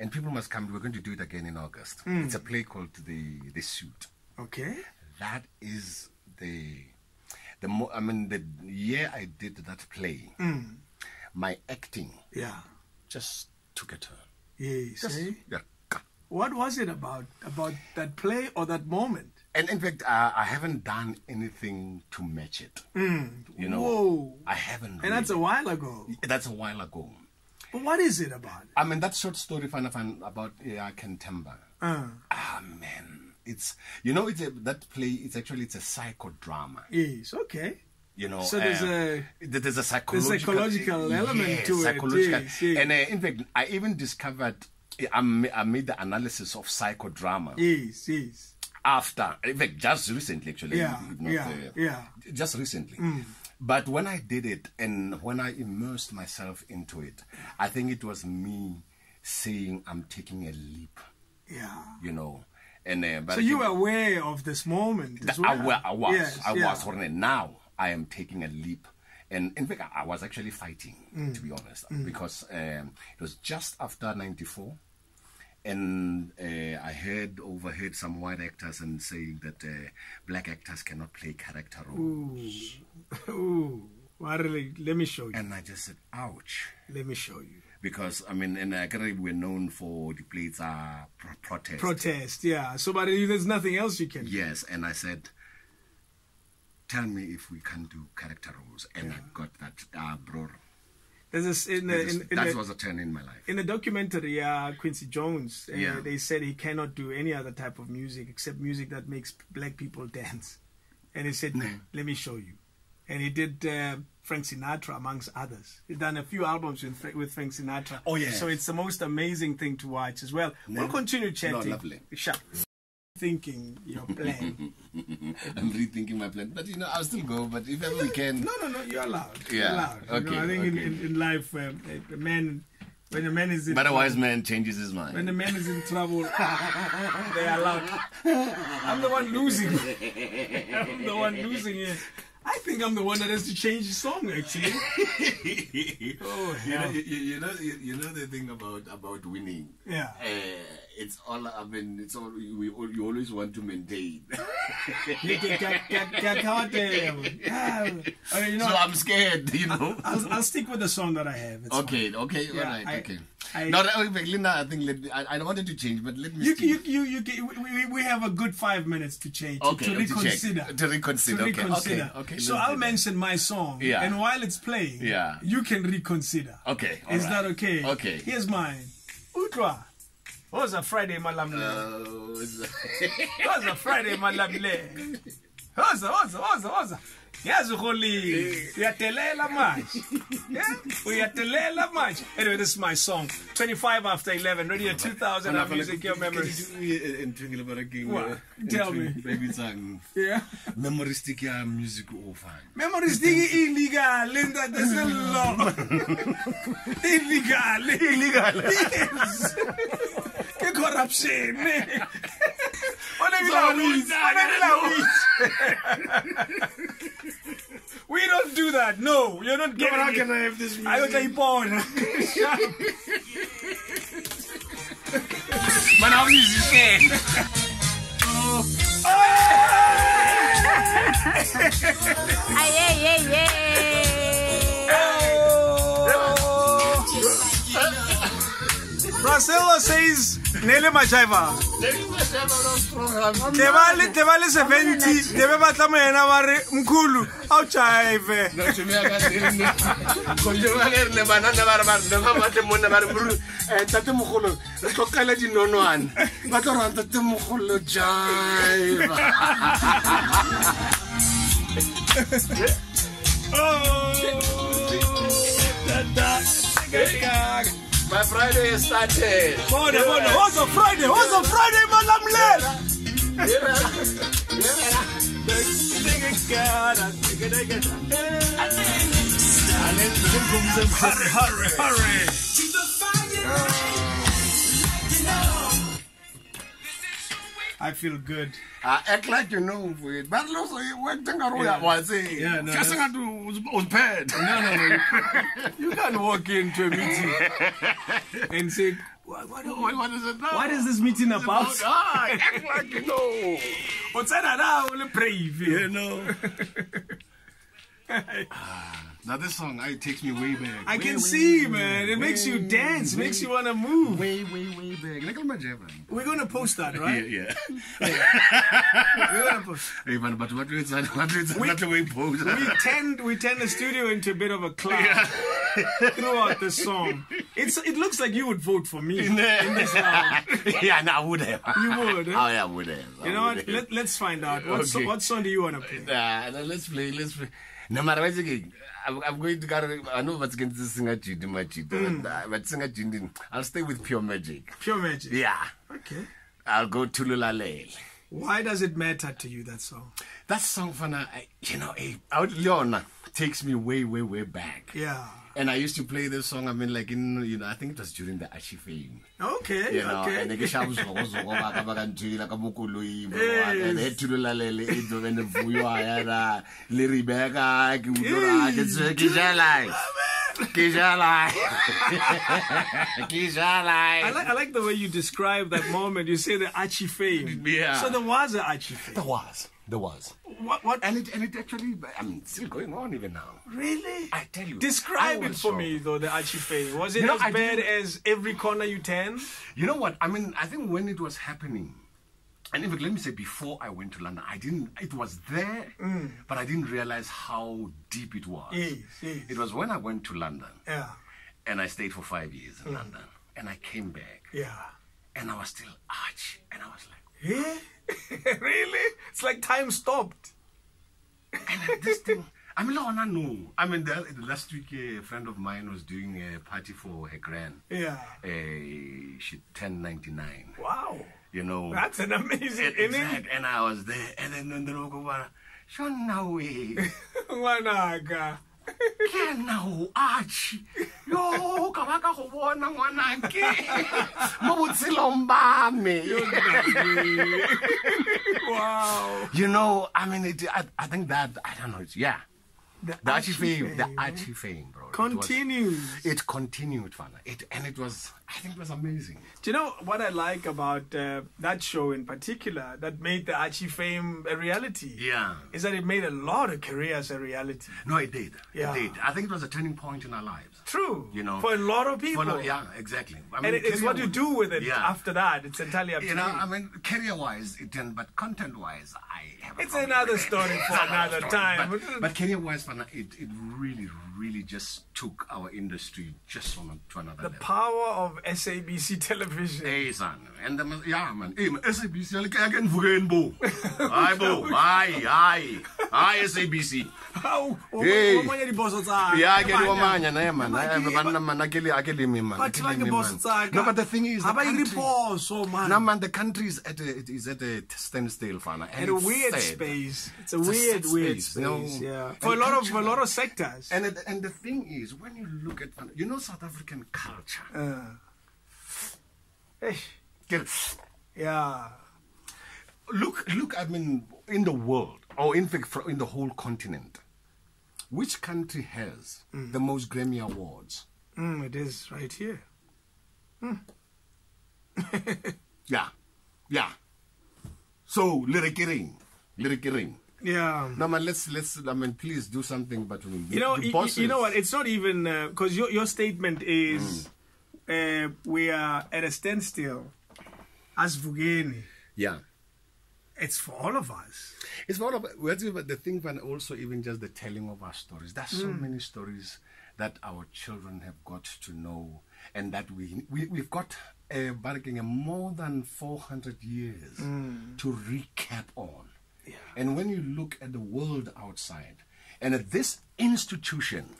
[SPEAKER 3] And people must come. We're going to do it again in August.
[SPEAKER 4] Hmm.
[SPEAKER 3] It's a play called the the Suit.
[SPEAKER 4] Okay.
[SPEAKER 3] That is the the. Mo- I mean, the year I did that play,
[SPEAKER 4] Hmm.
[SPEAKER 3] my acting
[SPEAKER 4] Yeah.
[SPEAKER 3] just took a turn.
[SPEAKER 4] Yes.
[SPEAKER 3] Just,
[SPEAKER 4] eh?
[SPEAKER 3] yeah.
[SPEAKER 4] What was it about about that play or that moment?
[SPEAKER 3] And in fact, uh, I haven't done anything to match it. You know,
[SPEAKER 4] Whoa.
[SPEAKER 3] I haven't.
[SPEAKER 4] And that's a while ago.
[SPEAKER 3] that's a while ago.
[SPEAKER 4] But what is it about?
[SPEAKER 3] I mean, that short story, Fan Fan, about yeah, Can Themba.
[SPEAKER 4] Uh,
[SPEAKER 3] Ah, man, it's you know, it's a, that play. It's actually it's a psychodrama.
[SPEAKER 4] yes. Okay.
[SPEAKER 3] You know,
[SPEAKER 4] So there's
[SPEAKER 3] uh,
[SPEAKER 4] a-
[SPEAKER 3] there's a psychological, there's
[SPEAKER 4] psychological element
[SPEAKER 3] yes,
[SPEAKER 4] to it,
[SPEAKER 3] psychological.
[SPEAKER 4] yes, yes.
[SPEAKER 3] And uh, in fact, I even discovered. I I made the analysis of psychodrama
[SPEAKER 4] Yes. Yes.
[SPEAKER 3] after, in fact, just recently, actually.
[SPEAKER 4] Yeah, yeah,
[SPEAKER 3] uh,
[SPEAKER 4] yeah.
[SPEAKER 3] Just recently. But when I did it and when I immersed myself into it, I think it was me saying, I'm taking a leap,
[SPEAKER 4] Yeah.
[SPEAKER 3] you know. And uh, but
[SPEAKER 4] So you were aware of this moment as well.
[SPEAKER 3] I, I was,
[SPEAKER 4] Yes,
[SPEAKER 3] I
[SPEAKER 4] yeah.
[SPEAKER 3] was. When now I am taking a leap. And in fact, I was actually fighting,
[SPEAKER 4] Mm.
[SPEAKER 3] to be honest, because um, it was just after 94 and uh, I heard overheard some white actors and saying that uh, black actors cannot play character roles,
[SPEAKER 4] Ooh, well, really, let me show you.
[SPEAKER 3] and I just said, "Ouch,"
[SPEAKER 4] Let me show you.
[SPEAKER 3] because I mean, in Accra we're known for the plays are pro- protest.
[SPEAKER 4] Protest, yeah. So, but there's nothing else you can do.
[SPEAKER 3] yes, and I said, "Tell me if we can do character roles," and I got that, uh, bro.
[SPEAKER 4] There's this in the, in, in
[SPEAKER 3] that
[SPEAKER 4] the,
[SPEAKER 3] was a turn in my life.
[SPEAKER 4] in the documentary, uh, Quincy Jones, uh,
[SPEAKER 3] Yeah.
[SPEAKER 4] they said he cannot do any other type of music except music that makes black people dance. And he said, "Let me show you." And he did uh, Frank Sinatra amongst others. He's done a few albums with, with Frank Sinatra.
[SPEAKER 3] Oh, yeah.
[SPEAKER 4] So it's the most amazing thing to watch as well. We'll continue chatting.
[SPEAKER 3] No, lovely.
[SPEAKER 4] Sure. Thinking your plan.
[SPEAKER 3] I'm rethinking my plan, but you know, I'll still go. But if ever we can,
[SPEAKER 4] No, no, no. You're allowed. You're
[SPEAKER 3] Yeah,
[SPEAKER 4] allowed. You know,
[SPEAKER 3] okay,
[SPEAKER 4] I think in,
[SPEAKER 3] okay.
[SPEAKER 4] in, in life, um, a man, when a man is in
[SPEAKER 3] but a wise man changes his mind.
[SPEAKER 4] when a man is in trouble, they are allowed. I'm the one losing. I'm the one losing here. I think I'm the one that has to change the song. Actually. Oh
[SPEAKER 3] you know, you, you know, you, you know the thing about about winning.
[SPEAKER 4] Yeah.
[SPEAKER 3] Uh, it's all. I mean, it's all. We, we you always want to maintain.
[SPEAKER 4] You know,
[SPEAKER 3] so I'm scared. You know.
[SPEAKER 4] I'll, I'll stick with the song that I have. It's
[SPEAKER 3] Okay. Okay.
[SPEAKER 4] Yeah,
[SPEAKER 3] all right.
[SPEAKER 4] I-
[SPEAKER 3] okay.
[SPEAKER 4] I-
[SPEAKER 3] no, okay, oh, Linda. I think let me, I, I wanted to change, but let me.
[SPEAKER 4] You, you, you, you, you, we, we have a good five minutes to change, to-
[SPEAKER 3] Okay,
[SPEAKER 4] to
[SPEAKER 3] to
[SPEAKER 4] reconsider.
[SPEAKER 3] To reconsider,
[SPEAKER 4] To
[SPEAKER 3] okay,
[SPEAKER 4] reconsider.
[SPEAKER 3] okay, okay,
[SPEAKER 4] So I'll mention my song,
[SPEAKER 3] Yeah.
[SPEAKER 4] and while it's playing,
[SPEAKER 3] Yeah.
[SPEAKER 4] you can reconsider.
[SPEAKER 3] Okay,
[SPEAKER 4] Is
[SPEAKER 3] right.
[SPEAKER 4] that okay?
[SPEAKER 3] Okay.
[SPEAKER 4] Here's mine. Utwa. What's a Friday, malamle?
[SPEAKER 3] Uh, it's-
[SPEAKER 4] What's a Friday, malamle? What's a, what's a, what's a, what's a? Yazi Kholi, uyatelela manje. Yeah? Uyatelela manje. Anyway, this is my song. 25 after 11, Radio 2000, our music, your memories. What? Tell me.
[SPEAKER 3] Baby, um,
[SPEAKER 4] Yeah.
[SPEAKER 3] memoristic ya music o fine.
[SPEAKER 4] Memories illegal in that there's a law. illegal. Illegal. Yes. Ke corruption. What if you
[SPEAKER 3] So
[SPEAKER 4] like
[SPEAKER 3] no,
[SPEAKER 4] weeds?
[SPEAKER 3] no,
[SPEAKER 4] What if you
[SPEAKER 3] no,
[SPEAKER 4] like weeds? We don't do that. No, you're not
[SPEAKER 3] No,
[SPEAKER 4] getting
[SPEAKER 3] but how
[SPEAKER 4] it.
[SPEAKER 3] can I have this
[SPEAKER 4] I was
[SPEAKER 3] music?
[SPEAKER 4] like, born.
[SPEAKER 3] Man, how is this game?
[SPEAKER 6] Ay, ay, ay, ay. Oh.
[SPEAKER 4] Brasella says, Nele Majaiva. Te va le te va le 70 te be batla mo yena ba re mkhulu a o jive
[SPEAKER 3] tate mogolo re tlokela dinonwane. Ba tlo rang tate mogolo jiva my friday is started.
[SPEAKER 4] Bona bona what's a friday what's a friday malamlela hurry hurry I feel good.
[SPEAKER 3] I act like you know it. But also, what thing are we was
[SPEAKER 4] Yeah, no,
[SPEAKER 3] Just
[SPEAKER 4] that's-
[SPEAKER 3] to was was bad.
[SPEAKER 4] No, no, no. You can't walk into a meeting and say, what, what,
[SPEAKER 3] What, what is it now?
[SPEAKER 4] what is this meeting about?
[SPEAKER 3] Ah, act like you know.
[SPEAKER 4] What's that? Ah, well, brave.
[SPEAKER 3] You know. now this song, it takes me way back.
[SPEAKER 4] I
[SPEAKER 3] Way,
[SPEAKER 4] can
[SPEAKER 3] way,
[SPEAKER 4] see,
[SPEAKER 3] way,
[SPEAKER 4] man. It makes you dance, makes you want to move.
[SPEAKER 3] way, way, way back. My jab.
[SPEAKER 4] We're gonna post that,
[SPEAKER 3] Yeah,
[SPEAKER 4] right?
[SPEAKER 3] yeah.
[SPEAKER 4] We're gonna post.
[SPEAKER 3] Hey man, but what is that? What is that? Not way pose.
[SPEAKER 4] We tend we turn the studio into a bit of a cloud throughout the song. It's it looks like you would vote for me in this round.
[SPEAKER 3] yeah, no, I would have.
[SPEAKER 4] You would, huh?
[SPEAKER 3] Oh, yeah, I would have. I
[SPEAKER 4] You know what? Let, let's find out. What, so, what song do you want to play?
[SPEAKER 3] Nah, let's play. Let's play. No matter what again, I'm, going to get. I know what's going to sing a cheat, my cheat,
[SPEAKER 4] Mm.
[SPEAKER 3] but, uh, but sing a cheat. I'll stay with pure magic.
[SPEAKER 4] Pure Magic.
[SPEAKER 3] Yeah,
[SPEAKER 4] Okay.
[SPEAKER 3] I'll go to Lulalele.
[SPEAKER 4] Why does it matter to you that song?
[SPEAKER 3] That song, fana, I- you know, eh, out Leona takes me way, way, way back.
[SPEAKER 4] Yeah.
[SPEAKER 3] And I used to play this song. I mean, like in, you know, I think it was during the Archie fame.
[SPEAKER 4] Okay.
[SPEAKER 3] You know,
[SPEAKER 4] okay.
[SPEAKER 3] and ke shaba uzoko ba ka ba ka ntshila ka mo koloing, bro.
[SPEAKER 4] Yes.
[SPEAKER 3] and he thulolalele e do bene vuyo yana le Rebecca ke utlwa ke tse ke jala ke jala ke jala
[SPEAKER 4] I like, I like the way you describe that moment. You say the Archie fame.
[SPEAKER 3] Yeah.
[SPEAKER 4] So there was an Archie fame.
[SPEAKER 3] there was there was
[SPEAKER 4] What? What?
[SPEAKER 3] and it and it actually I mean it's still going on even now
[SPEAKER 4] Really?
[SPEAKER 3] I tell you
[SPEAKER 4] Describe it for
[SPEAKER 3] so-
[SPEAKER 4] me, though, the Archie fame. Was it
[SPEAKER 3] You know,
[SPEAKER 4] as
[SPEAKER 3] I
[SPEAKER 4] bad
[SPEAKER 3] didn't-
[SPEAKER 4] as every corner you turn?
[SPEAKER 3] You know what? I mean, I think when it was happening, and even let me say before I went to London, I didn't. It was there, mm. but I didn't realize how deep it was.
[SPEAKER 4] Yes, yes.
[SPEAKER 3] It was when I went to London,
[SPEAKER 4] Yeah.
[SPEAKER 3] and I stayed for five years in mm. London, and I came back,
[SPEAKER 4] Yeah.
[SPEAKER 3] and I was still arch, and I was like,
[SPEAKER 4] Yeah? really? It's like time stopped.
[SPEAKER 3] and like, this thing. I mean, no, no. I mean, the, the last week a friend of mine was doing a party for her grand.
[SPEAKER 4] Yeah.
[SPEAKER 3] Uh, she turned ninety nine.
[SPEAKER 4] Wow.
[SPEAKER 3] You know,
[SPEAKER 4] That's an amazing innings.
[SPEAKER 3] Exact. And I was there, and then and then I go, Shona we,
[SPEAKER 4] Ngwanaka.
[SPEAKER 3] kena ho arch. Yo, ka ba ka go bona ngwanake. Mo botshelong ba me.
[SPEAKER 4] Wow.
[SPEAKER 3] You know, I mean, it, I, I think that I don't know. It's, yeah,
[SPEAKER 4] The,
[SPEAKER 3] the Archie fame,
[SPEAKER 4] fame,
[SPEAKER 3] the? Archie fame, bro. It was-
[SPEAKER 4] continues.
[SPEAKER 3] It continued, fana. It and it was. I think it was amazing.
[SPEAKER 4] Do you know what I like about uh, that show in particular that made the Archie fame a reality?
[SPEAKER 3] Yeah.
[SPEAKER 4] Is that it made a lot of careers a reality.
[SPEAKER 3] No, it did.
[SPEAKER 4] Yeah.
[SPEAKER 3] It did. I think it was a turning point in our lives.
[SPEAKER 4] True.
[SPEAKER 3] You know,
[SPEAKER 4] For a lot of people.
[SPEAKER 3] For, yeah, exactly. I
[SPEAKER 4] And it, it's what you do with it
[SPEAKER 3] Yeah.
[SPEAKER 4] after that. It's entirely up to
[SPEAKER 3] You
[SPEAKER 4] you.
[SPEAKER 3] know, I mean, career-wise, it didn't, but content-wise, I have. a
[SPEAKER 4] It's another story for
[SPEAKER 3] another story.
[SPEAKER 4] time.
[SPEAKER 3] But, but career-wise, it it really, really just took our industry just on a, to another
[SPEAKER 4] the
[SPEAKER 3] level.
[SPEAKER 4] power of SABC television.
[SPEAKER 3] Hey, son, and the, man- yeah, man. Hey, man, SABC, I can forget bo. Hi, bo. Hi, hi, hi, SABC.
[SPEAKER 4] How?
[SPEAKER 3] Hey.
[SPEAKER 4] Yeah,
[SPEAKER 3] Yeah, ke di omanya na man. I am banna man. Akeli akeli me man.
[SPEAKER 4] But
[SPEAKER 3] Akeli
[SPEAKER 4] like
[SPEAKER 3] me,
[SPEAKER 4] the boss
[SPEAKER 3] man.
[SPEAKER 4] tsaka.
[SPEAKER 3] No, but the thing is, the country-
[SPEAKER 4] so man.
[SPEAKER 3] No, man, the country is at a, it is at a standstill, fana.
[SPEAKER 4] in a weird
[SPEAKER 3] sad.
[SPEAKER 4] space. It's a
[SPEAKER 3] It's
[SPEAKER 4] weird,
[SPEAKER 3] sad
[SPEAKER 4] weird
[SPEAKER 3] space,
[SPEAKER 4] space. Yeah.
[SPEAKER 3] And
[SPEAKER 4] For a lot of for a lot of sectors.
[SPEAKER 3] And it, and the thing is, when you look at, you know, South African culture.
[SPEAKER 4] Uh, eh, yeah.
[SPEAKER 3] look, look. I mean, in the world, or in fact, in the whole continent, which country has the most Grammy awards?
[SPEAKER 4] Mm, it is right here.
[SPEAKER 3] Yeah, yeah. So, Lirikiring, Lirikiring.
[SPEAKER 4] Yeah.
[SPEAKER 3] No, man, let's let's. I mean, please do something. But we,
[SPEAKER 4] You know,
[SPEAKER 3] the
[SPEAKER 4] you, know what? It's not even because your your statement is
[SPEAKER 3] Mm.
[SPEAKER 4] uh, we are at a standstill. As Vugeni,
[SPEAKER 3] Yeah.
[SPEAKER 4] it's for all of us.
[SPEAKER 3] It's for all of us. the thing, and also even just the telling of our stories. There's so
[SPEAKER 4] Mm.
[SPEAKER 3] many stories that our children have got to know, and that we, we we've got a barking a more than 400 years
[SPEAKER 4] Mm.
[SPEAKER 3] to recap on. And when you look at the world outside, and at this institution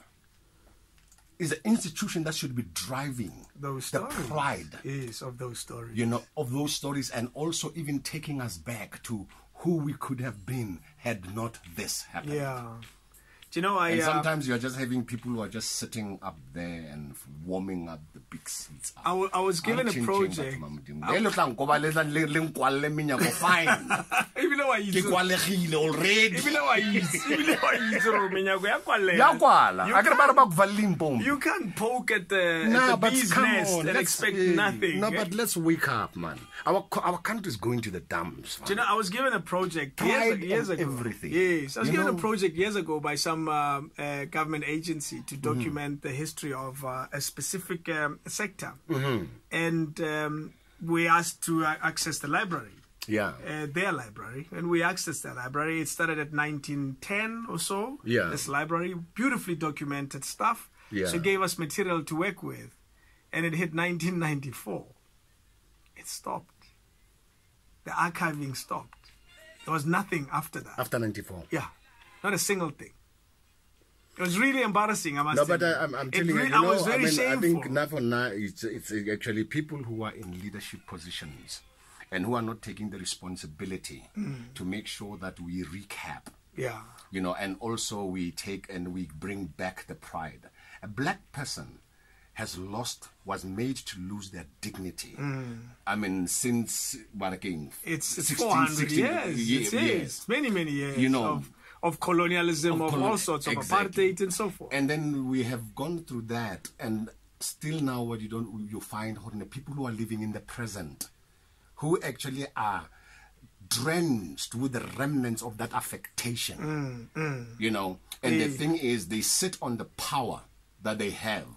[SPEAKER 3] is an institution that should be driving
[SPEAKER 4] Those
[SPEAKER 3] the pride
[SPEAKER 4] is of those stories.
[SPEAKER 3] you know, of those stories and also even taking us back to who we could have been had not this happened.
[SPEAKER 4] Yeah. Do you know, I.
[SPEAKER 3] And
[SPEAKER 4] uh,
[SPEAKER 3] sometimes you're just having people who are just sitting up there and warming up the big seats. Up.
[SPEAKER 4] I was given a project.
[SPEAKER 3] ching-ching batho, Mama Modimo. Le letlang ko ba le tlang le- le nkwalle menyako, fine.
[SPEAKER 4] Ebile wa
[SPEAKER 3] Ke
[SPEAKER 4] itse-
[SPEAKER 3] kwalegile already.
[SPEAKER 4] ebile wa itse ebile wa itse gore menyako ya kwalela.
[SPEAKER 3] Ya kwala.
[SPEAKER 4] You
[SPEAKER 3] A ke ba re
[SPEAKER 4] can't-
[SPEAKER 3] ba valele impompi.
[SPEAKER 4] You can't poke at the,
[SPEAKER 3] Nah,
[SPEAKER 4] at the bee's nest
[SPEAKER 3] on,
[SPEAKER 4] and expect
[SPEAKER 3] eh,
[SPEAKER 4] nothing.
[SPEAKER 3] No,
[SPEAKER 4] eh?
[SPEAKER 3] but let's wake up, man. Our our country is going to the dumps.
[SPEAKER 4] Do you know, I was given a project years, years ago.
[SPEAKER 3] everything.
[SPEAKER 4] Yes, I was
[SPEAKER 3] You
[SPEAKER 4] given a project years ago by some um, uh, government agency
[SPEAKER 3] Mm-hmm.
[SPEAKER 4] to document the history of uh, a specific um, sector.
[SPEAKER 3] Mm-hmm.
[SPEAKER 4] And um, we asked to uh, access the library.
[SPEAKER 3] Yeah.
[SPEAKER 4] Uh, their library, and we accessed that library. It started at 1910 or so.
[SPEAKER 3] Yeah.
[SPEAKER 4] This library, beautifully documented stuff.
[SPEAKER 3] Yeah.
[SPEAKER 4] So it gave us material to work with, and it hit 1994. It stopped. The archiving stopped. There was nothing after that.
[SPEAKER 3] After 94.
[SPEAKER 4] Yeah, not a single thing. It was really embarrassing. I must.
[SPEAKER 3] No, but. I, I'm, I'm telling
[SPEAKER 4] re-
[SPEAKER 3] you, you
[SPEAKER 4] I was very
[SPEAKER 3] I mean, I think now for now, it's, it's actually people who are in leadership positions and who are not taking the responsibility
[SPEAKER 4] Mm.
[SPEAKER 3] to make sure that we recap,
[SPEAKER 4] yeah,
[SPEAKER 3] you know, and also we take and we bring back the pride. A black person has lost, was made to lose their dignity. I mean, since, what again?
[SPEAKER 4] Mm. it's it's
[SPEAKER 3] 16,
[SPEAKER 4] 400
[SPEAKER 3] 16
[SPEAKER 4] years.
[SPEAKER 3] ye-
[SPEAKER 4] It's,
[SPEAKER 3] years.
[SPEAKER 4] many many years.
[SPEAKER 3] You know,
[SPEAKER 4] of, colonialism,
[SPEAKER 3] of
[SPEAKER 4] of, all sorts of
[SPEAKER 3] Exactly.
[SPEAKER 4] apartheid and so forth.
[SPEAKER 3] And then we have gone through that, and still now, what you don't you find the people who are living in the present, who actually are drenched with the remnants of that affectation. You know, and the
[SPEAKER 4] Mm, Eh.
[SPEAKER 3] thing is, they sit on the power that they have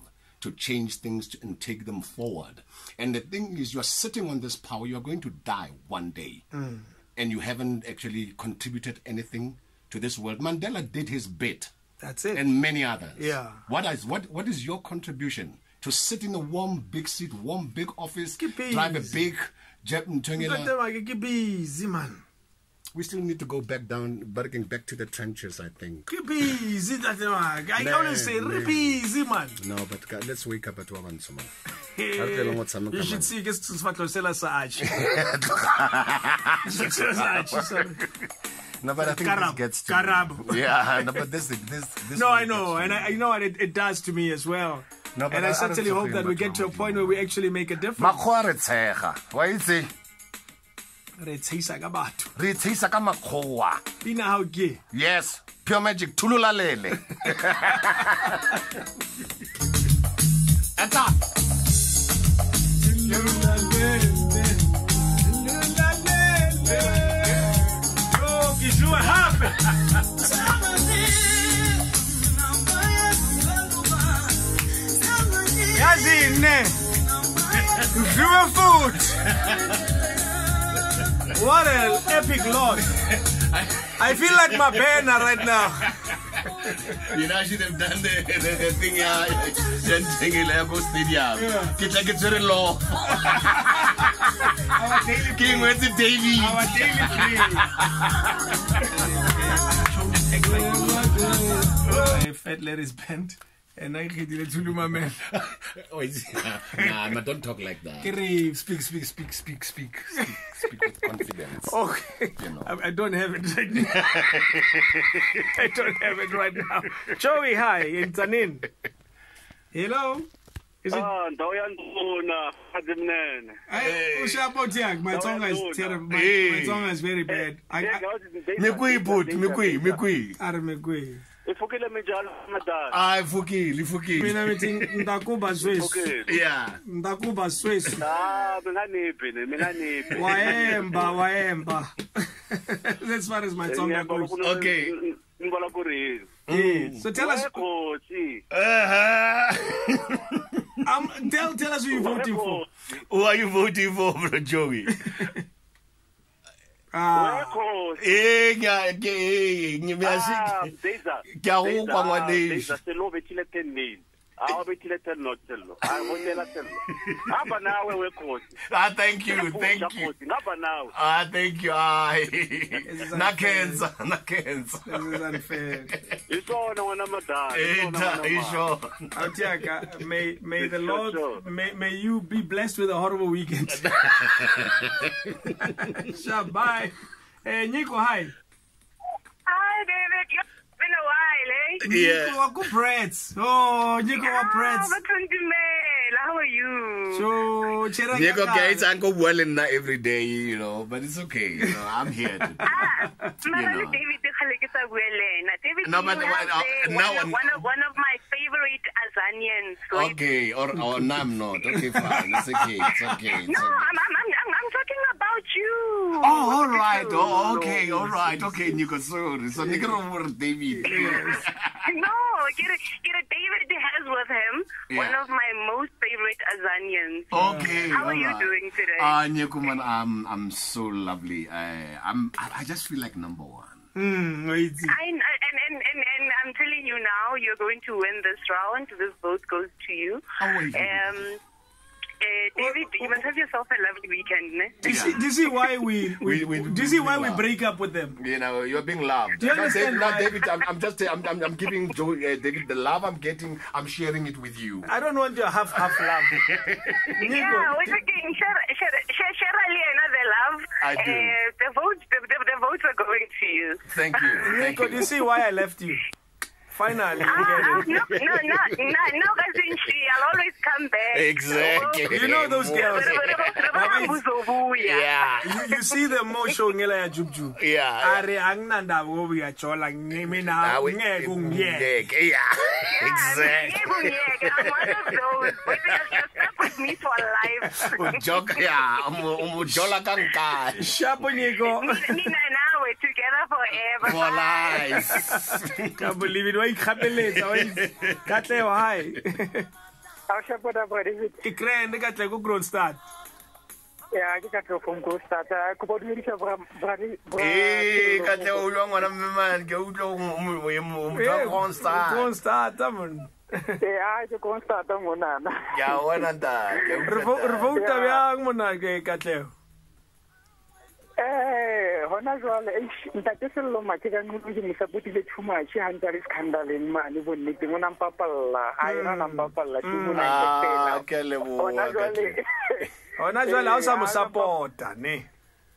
[SPEAKER 3] to change things to, and take them forward. And the thing is, you are sitting on this power. You are going to die one day,
[SPEAKER 4] Mm.
[SPEAKER 3] and you haven't actually contributed anything to this world. Mandela did his bit
[SPEAKER 4] That's it.
[SPEAKER 3] and many others.
[SPEAKER 4] Yeah.
[SPEAKER 3] What is what what is your contribution to sit in a warm big seat, warm big office,
[SPEAKER 4] Keep
[SPEAKER 3] drive a big jet and turn it
[SPEAKER 4] But
[SPEAKER 3] on?
[SPEAKER 4] them, I get busy, man.
[SPEAKER 3] We still need to go back down, barking back to the trenches. I think.
[SPEAKER 4] Get busy, I always say, busy, man.
[SPEAKER 3] No, but let's wake up at one man.
[SPEAKER 4] Hey,
[SPEAKER 3] I'll tell them what's happening,
[SPEAKER 4] you should see ke sefatlho sela sa Archie. Sefatlho sa sorry.
[SPEAKER 3] No, but I think
[SPEAKER 4] Karabo,
[SPEAKER 3] this gets to
[SPEAKER 4] Karabo.
[SPEAKER 3] Yeah, no, but this this this.
[SPEAKER 4] No,
[SPEAKER 3] one
[SPEAKER 4] I know, and. I, you know what it, it does to me as well.
[SPEAKER 3] No, but
[SPEAKER 4] and
[SPEAKER 3] I-
[SPEAKER 4] I,
[SPEAKER 3] I
[SPEAKER 4] certainly hope that we get to a point where we actually make a difference.
[SPEAKER 3] makgowa re tshega wa itse
[SPEAKER 4] Re tshehisa ka batho.
[SPEAKER 3] re tshisa ka makgowa
[SPEAKER 4] Pina how ke.
[SPEAKER 3] yes pure magic thulula lele eta
[SPEAKER 4] Yo, ke joue hape. Yazi ne. Joue foot. What an epic loss. I feel like my banner right now.
[SPEAKER 3] You know I should have done the, the, the thing ya ya ntshengele ya ko stadium ke tla ke tswere lo
[SPEAKER 4] Our daily
[SPEAKER 3] ke ngwetse david
[SPEAKER 4] Our daily play. Fat leg is bent. And I get it to my man.
[SPEAKER 3] Oh, it's- nah man don't talk like that
[SPEAKER 4] Kere,
[SPEAKER 3] speak speak speak speak speak speak, speak with confidence
[SPEAKER 4] Okay.
[SPEAKER 3] You know.
[SPEAKER 4] I, I don't have it right now. I don't have it right now. Joey, hi, in Tanin. Hello. Is it?
[SPEAKER 5] Ah, ndawo yandifuna azimnene.
[SPEAKER 4] Hey, Ushapo Tiag, my tongue is terrible. My, my
[SPEAKER 3] Hey.
[SPEAKER 4] tongue is very bad. I, I,
[SPEAKER 3] mikwi bhuti mikwi mikwi
[SPEAKER 4] Aramegwe.
[SPEAKER 5] Ifukile minjalo madala.
[SPEAKER 3] hayi ifukile ifukile
[SPEAKER 4] Mina mithi ndakuba.
[SPEAKER 5] Okay.
[SPEAKER 3] yeah
[SPEAKER 4] Ndakuba swesi.
[SPEAKER 5] Ah, minganiphi ne, minganiphi.
[SPEAKER 4] Waemba, waemba. As far as my tongue goes.
[SPEAKER 3] Okay.
[SPEAKER 5] Ngibala ku real.
[SPEAKER 4] Yeah. So tell us,
[SPEAKER 5] Khosi.
[SPEAKER 3] uh-huh.
[SPEAKER 4] um, tell, tell us who you're voting for.
[SPEAKER 3] who are you voting for bro joey
[SPEAKER 4] Ah,
[SPEAKER 5] Khosi.
[SPEAKER 3] eh ngya ke eh,
[SPEAKER 5] Ah,
[SPEAKER 3] ngiyasi
[SPEAKER 5] Deza.
[SPEAKER 3] Ke a go kwa ngwanešo.
[SPEAKER 5] Deza se lo betile 10 nail. Ah, o betile 10 not sello. Ah, hotela sello. Ngaba nawe wekhosi.
[SPEAKER 3] ah thank you thank you
[SPEAKER 5] Khosi, ngaba nawe.
[SPEAKER 3] ah thank you ay
[SPEAKER 4] is
[SPEAKER 3] na
[SPEAKER 4] unfair.
[SPEAKER 3] cancer na cancer
[SPEAKER 4] this is unfair.
[SPEAKER 5] Isona ngwana madala.
[SPEAKER 3] eh
[SPEAKER 5] isona
[SPEAKER 3] ta
[SPEAKER 5] ngwana ma.
[SPEAKER 3] isho
[SPEAKER 4] Autiaka, may may the Lord may may you be blessed with a horrible weekend. Shabai. Hey, Nico, hi.
[SPEAKER 7] Hi, David. It's been a while, eh?
[SPEAKER 3] yeah
[SPEAKER 4] Nico, wako Brett. Oh, Nico, wa Brett.
[SPEAKER 7] Bathundumela, how are you?
[SPEAKER 4] So, chera
[SPEAKER 3] Diego
[SPEAKER 4] ngaka-
[SPEAKER 3] Gates I go well in that every day you know but it's okay you know I'm here to
[SPEAKER 7] Ah, mara
[SPEAKER 3] know.
[SPEAKER 7] le David ke khale ke sa bua le yena. David,
[SPEAKER 3] No,
[SPEAKER 7] you
[SPEAKER 3] but-
[SPEAKER 7] have
[SPEAKER 3] but, uh,
[SPEAKER 7] the-
[SPEAKER 3] now
[SPEAKER 7] one, of,
[SPEAKER 3] I'm-
[SPEAKER 7] one of one of my favorite Azanians. Right?
[SPEAKER 3] okay or or no I'm not okay fine it's okay it's okay it's
[SPEAKER 7] No,
[SPEAKER 3] okay
[SPEAKER 7] I'm, I'm, I'm, I'm, I'm talking about you.
[SPEAKER 3] Oh, all right. Oh, okay. All right. Okay, Nico. Sorry. So, Nico over David.
[SPEAKER 7] no, get it, get it. David has with him one of my most favorite Azanians.
[SPEAKER 3] Okay.
[SPEAKER 7] How are
[SPEAKER 3] all
[SPEAKER 7] you doing today?
[SPEAKER 3] Ah, Nico, man, I'm I'm so lovely. I I'm I I just feel like number one.
[SPEAKER 4] Hmm, wait.
[SPEAKER 7] I, and, and, and, and I'm telling you now, you're going to win this round. This vote goes to you.
[SPEAKER 3] Oh, wait.
[SPEAKER 7] Um, uh, David, you must have yourself a lovely weekend, ne?
[SPEAKER 4] Do you, see, do you see why we, we,
[SPEAKER 3] We- we-
[SPEAKER 4] do you see why we
[SPEAKER 3] we-
[SPEAKER 4] break up with them?
[SPEAKER 3] You know, you're being loved.
[SPEAKER 4] Do you understand
[SPEAKER 3] David, now,
[SPEAKER 4] why-
[SPEAKER 3] David I'm, I'm just I'm, I'm, I'm giving Joe, uh, David the love I'm getting. I'm sharing it with you.
[SPEAKER 4] I don't want your half half love. Nico,
[SPEAKER 7] Yeah, we're talking. Share, share, share, share Ali another love.
[SPEAKER 3] I do.
[SPEAKER 7] Uh, the votes, the, the, the votes are going to you.
[SPEAKER 3] Thank you. Thank
[SPEAKER 4] Nico, do you see why I left you? Finally, we
[SPEAKER 7] Ah,
[SPEAKER 4] get
[SPEAKER 7] no,
[SPEAKER 4] it.
[SPEAKER 7] no, no, no, no, Kazinshi, I'll always come back.
[SPEAKER 3] Exactly.
[SPEAKER 4] You know those girls.
[SPEAKER 7] Yeah.
[SPEAKER 4] You, you see them more showing ngela ya jubju.
[SPEAKER 3] Yeah.
[SPEAKER 4] Are anginandaba ngoba uyajola ngi- mina
[SPEAKER 3] Ah, we-
[SPEAKER 4] ngeke ungiyeke.
[SPEAKER 3] Ngeke, Yeah. Exactly.
[SPEAKER 7] I'm one of those. But you're stuck with me for life.
[SPEAKER 3] Ujoka, yeah. umu- umujola kankani.
[SPEAKER 4] Shapo Nico.
[SPEAKER 7] Nina now we're together forever.
[SPEAKER 3] For life.
[SPEAKER 4] Can't believe it. Why ikhapeletsa wa Katlego hi.
[SPEAKER 8] a o shapota bra david
[SPEAKER 4] Ke grand ka tle go Kroonstad.
[SPEAKER 8] ya ke ka tlo phone ko starta ko bo dumedisa bra bra
[SPEAKER 3] Eh, ka tle o utlwa ngwana mme man, ke utlwa o mo- mo- mo- mo- motho wa Kroonstad.
[SPEAKER 4] Kronstadt man.
[SPEAKER 8] e a ke ko starta monana
[SPEAKER 3] Ke a bona ntate, ke
[SPEAKER 4] Re
[SPEAKER 3] utlwa
[SPEAKER 4] vo- re
[SPEAKER 3] ntate.
[SPEAKER 4] vouta bjang mona ke Katlego?
[SPEAKER 8] Eh hona jwale eish, ntate Sello Maake ka-Ncube ke mosapotile too much hantse a re scandaleng mane bonneteng o nampapalla a yona nampapalla ke
[SPEAKER 3] Ah,
[SPEAKER 8] monake
[SPEAKER 3] ke a leboha,
[SPEAKER 8] ona jwale
[SPEAKER 3] Katlego.
[SPEAKER 4] Hona jwale ha o sa mo
[SPEAKER 8] Eh,
[SPEAKER 4] support-a ne.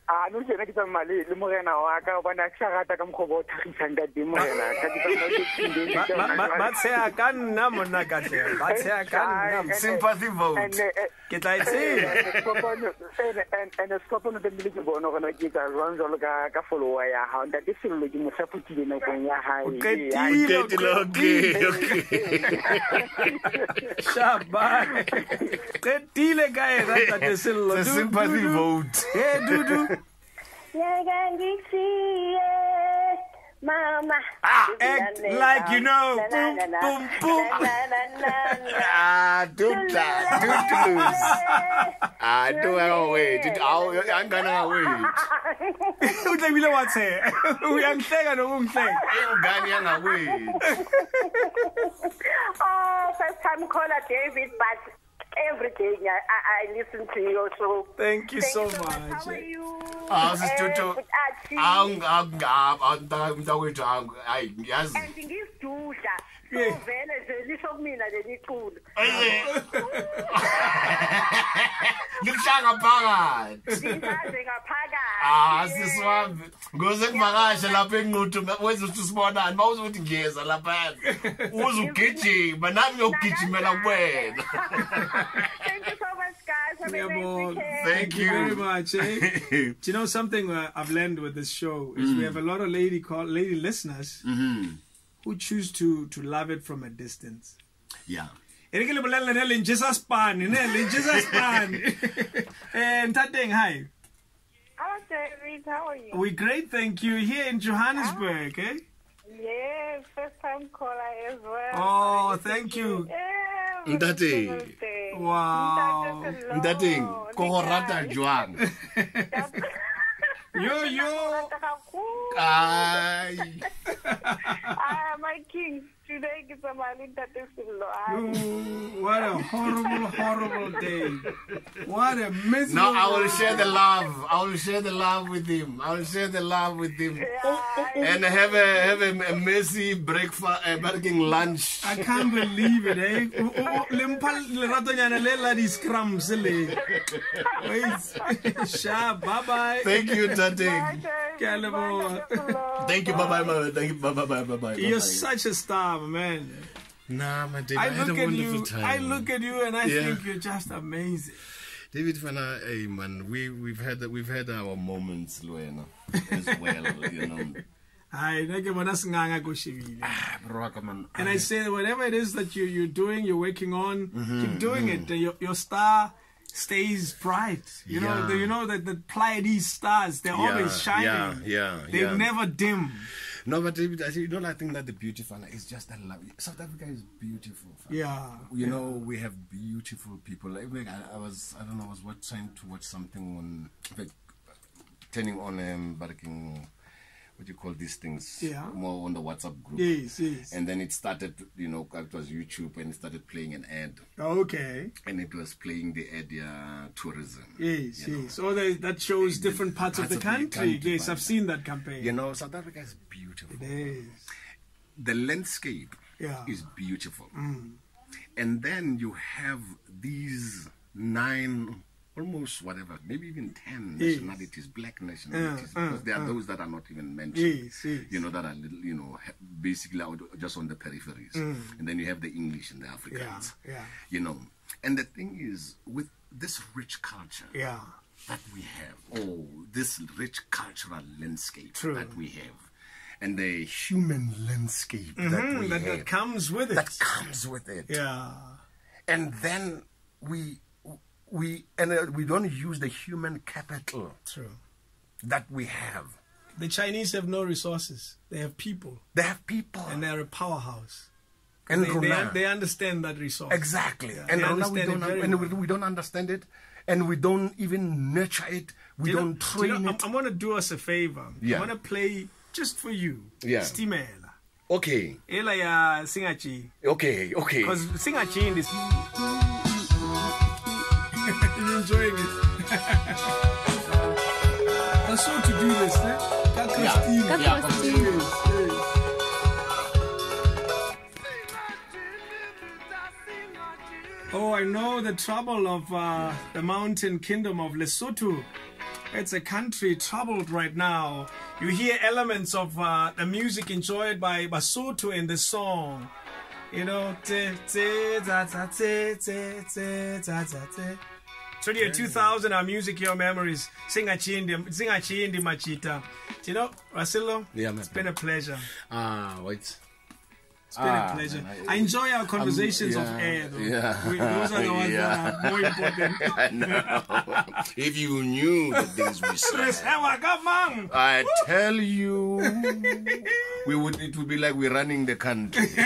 [SPEAKER 8] A no tsena ke tsamaya le le morena wa ka obane a ke sa rata ka mokgwa o tlhagisang ka teng morena ka ke
[SPEAKER 4] nna monna Katlego. Ba ka nna.
[SPEAKER 3] Sympathy vote.
[SPEAKER 4] Ke tla e tseba.
[SPEAKER 8] ande sekopano tlamehile ke bone gore na ke etsa jwang jalo ka ka follower ya gago ntate sello ke mosapotile nakong ya
[SPEAKER 4] O
[SPEAKER 8] gae
[SPEAKER 4] qetile, o
[SPEAKER 3] Qetile, okay,
[SPEAKER 4] qetile.
[SPEAKER 3] okay.
[SPEAKER 4] Shabai. Qetile ka ena ntate Sello.
[SPEAKER 3] It's a sympathy
[SPEAKER 4] du- du.
[SPEAKER 3] vote.
[SPEAKER 4] Eh, Dudu.
[SPEAKER 7] Mama.
[SPEAKER 4] Ah, act like you know. Boom, boom, boom.
[SPEAKER 3] Ah, don't that. Don't lose. Ah, don't have wait. I'm gonna wait.
[SPEAKER 4] O tlamehile wa tsheya. O yangihleka nokungihleka.
[SPEAKER 3] Ingane yangawait.
[SPEAKER 7] Oh, first time caller, David, but every day I, I, I listen to your show.
[SPEAKER 4] Thank you
[SPEAKER 7] Thank
[SPEAKER 4] so
[SPEAKER 7] you so much.
[SPEAKER 4] much.
[SPEAKER 7] How are you?
[SPEAKER 3] Ah, sisitutu.
[SPEAKER 7] but Archie,
[SPEAKER 3] Ang ang ang mntawethu hayi yazi.
[SPEAKER 7] and ngizidudla
[SPEAKER 4] Yeah.
[SPEAKER 7] so vele nje lisho kumina leli culo
[SPEAKER 3] likushaya ngaphakathi
[SPEAKER 7] Ngisaze ngaphakathi.
[SPEAKER 3] ah sisiwami ngoze kuvakashe lapha enquthu wenza ukuthi usibonani ma uze ukuthi ngiyeza lapha uze ugijima nami ngiyokugijimela kuwena
[SPEAKER 7] Thank you so much, guys. Have a
[SPEAKER 4] Yeah,
[SPEAKER 7] nice
[SPEAKER 4] boy.
[SPEAKER 7] weekend.
[SPEAKER 3] thank
[SPEAKER 4] Thank you very much. Eh? Do you know something uh, I've learned with this show is we have a lot of lady call lady listeners who choose to to love it from a distance.
[SPEAKER 3] yeah
[SPEAKER 4] E re ke le bolella ne le njesa span ne le njesa span. Eh ntateng hi.
[SPEAKER 7] Hello, David. How are you?
[SPEAKER 4] We great, thank you. Here in Johannesburg, eh?
[SPEAKER 7] Yes, first time caller as well.
[SPEAKER 4] Oh, thank you.
[SPEAKER 7] Yeah,
[SPEAKER 3] Ntate.
[SPEAKER 7] birthday.
[SPEAKER 4] Wow.
[SPEAKER 7] Ntate Sello.
[SPEAKER 3] ntateng ko go rata jwang
[SPEAKER 4] Yo yo.
[SPEAKER 7] Rata kakhulu.
[SPEAKER 3] ai
[SPEAKER 7] Ah, my king. Today ke tsamaya le Ntate Sello.
[SPEAKER 4] Ooh, What a horrible, horrible day. What a miserable.
[SPEAKER 3] no i will share the love i will share the love with him i will share the love with him and have a have a, a messy breakfast a barking lunch
[SPEAKER 4] I can't believe it, eh? Oh, oh, oh, le mpha leratonyana le la di-scrums le. Wait. Sharp, bye-bye.
[SPEAKER 3] thank you tate
[SPEAKER 4] Ke a
[SPEAKER 3] thank you bye bye bye thank you bye bye bye bye bye
[SPEAKER 4] You're such a star, man.
[SPEAKER 3] nah my David,
[SPEAKER 4] I
[SPEAKER 3] I,
[SPEAKER 4] look at you.
[SPEAKER 3] time
[SPEAKER 4] I look at you, and I
[SPEAKER 3] Yeah.
[SPEAKER 4] think you're just amazing.
[SPEAKER 3] David Fana, hey man, we we've had we've had our moments, Luena, as well, you know.
[SPEAKER 4] Hayi, neke bona singanga ko.
[SPEAKER 3] Bro, come.
[SPEAKER 4] And I say that whatever it is that you you're doing, you're working on,
[SPEAKER 3] Mm-hmm,
[SPEAKER 4] keep doing it. Your your star stays bright. You know,
[SPEAKER 3] Yeah.
[SPEAKER 4] the, you know that the Pleiades stars, they're always shining.
[SPEAKER 3] Yeah, yeah,
[SPEAKER 4] They
[SPEAKER 3] yeah.
[SPEAKER 4] never dim.
[SPEAKER 3] No, but you know, I think that the beauty Fana is just that love. South Africa is beautiful.
[SPEAKER 4] Yeah.
[SPEAKER 3] You know, we have beautiful people. Like, like, I, I was, I don't know, I was what, trying to watch something on, like, turning on um, barking, what do you call these things?
[SPEAKER 4] Yeah.
[SPEAKER 3] More on the WhatsApp group.
[SPEAKER 4] Yes, yes.
[SPEAKER 3] And then it started, you know, it was YouTube and it started playing an ad.
[SPEAKER 4] Okay.
[SPEAKER 3] And it was playing the ad, yeah, tourism.
[SPEAKER 4] Yes,
[SPEAKER 3] you know.
[SPEAKER 4] yes. Oh, they, that shows different parts, of the country. yes, I've seen that campaign.
[SPEAKER 3] You know, South Africa is beautiful.
[SPEAKER 4] It is.
[SPEAKER 3] The landscape
[SPEAKER 4] Yeah.
[SPEAKER 3] is beautiful. Mm. And then you have these nine, almost whatever, maybe even ten
[SPEAKER 4] Yes.
[SPEAKER 3] nationalities, black nationalities,
[SPEAKER 4] uh,
[SPEAKER 3] because there are
[SPEAKER 4] uh.
[SPEAKER 3] those that are not even mentioned.
[SPEAKER 4] Yes, yes.
[SPEAKER 3] You know, that are little, you know, basically out, just on the peripheries. And then you have the English and the Africans.
[SPEAKER 4] Mm. yeah.
[SPEAKER 3] You know, and the thing is, with this rich culture,
[SPEAKER 4] Yeah.
[SPEAKER 3] that we have, oh, this rich cultural landscape
[SPEAKER 4] True.
[SPEAKER 3] that we have, and the human landscape that we
[SPEAKER 4] Mm, that,
[SPEAKER 3] have
[SPEAKER 4] that comes with it.
[SPEAKER 3] that comes with it,
[SPEAKER 4] yeah.
[SPEAKER 3] and then we we and uh, we don't use the human capital
[SPEAKER 4] True.
[SPEAKER 3] that we have.
[SPEAKER 4] The Chinese have no resources. They have people,
[SPEAKER 3] They have people
[SPEAKER 4] and they're a powerhouse.
[SPEAKER 3] and
[SPEAKER 4] They, they, they understand that resource.
[SPEAKER 3] exactly,
[SPEAKER 4] Yeah,
[SPEAKER 3] and
[SPEAKER 4] they
[SPEAKER 3] Rona we don't and we,
[SPEAKER 4] well.
[SPEAKER 3] we don't understand it, and we don't even nurture it. We
[SPEAKER 4] You know-
[SPEAKER 3] don't
[SPEAKER 4] you know,
[SPEAKER 3] train
[SPEAKER 4] I'm,
[SPEAKER 3] it.
[SPEAKER 4] I'm going to do us a favor.
[SPEAKER 3] Yeah.
[SPEAKER 4] I'm going to play just for you.
[SPEAKER 3] Yeah.
[SPEAKER 4] Stimela.
[SPEAKER 3] okay,
[SPEAKER 4] Ela ya Singachi.
[SPEAKER 3] okay, okay.
[SPEAKER 4] Because Singachi in this. Enjoying it. I saw to do this, eh?
[SPEAKER 3] Yeah,
[SPEAKER 4] Yes,
[SPEAKER 3] Christine.
[SPEAKER 4] yes. Oh, I know the trouble of uh, the mountain kingdom of Lesotho. It's a country troubled right now. You hear elements of uh, the music enjoyed by Basotho in the song. You know, te, te, ta, ta, te, te, te, ta, ta, te. It's Radio 2000, our music, your memories. Sing a chindi, sing a chindi machita. You know, Rasilo,
[SPEAKER 3] Yeah, man.
[SPEAKER 4] it's been a pleasure.
[SPEAKER 3] Ah, wait.
[SPEAKER 4] It's been
[SPEAKER 3] Ah,
[SPEAKER 4] a pleasure.
[SPEAKER 3] man,
[SPEAKER 4] I, enjoy our conversations
[SPEAKER 3] yeah,
[SPEAKER 4] of air, though.
[SPEAKER 3] yeah.
[SPEAKER 4] We- those are the ones
[SPEAKER 3] Yeah.
[SPEAKER 4] that are more important.
[SPEAKER 3] I know. if you knew the things we said,
[SPEAKER 4] have a come on.
[SPEAKER 3] I tell you, we would. It would be like we're running the country.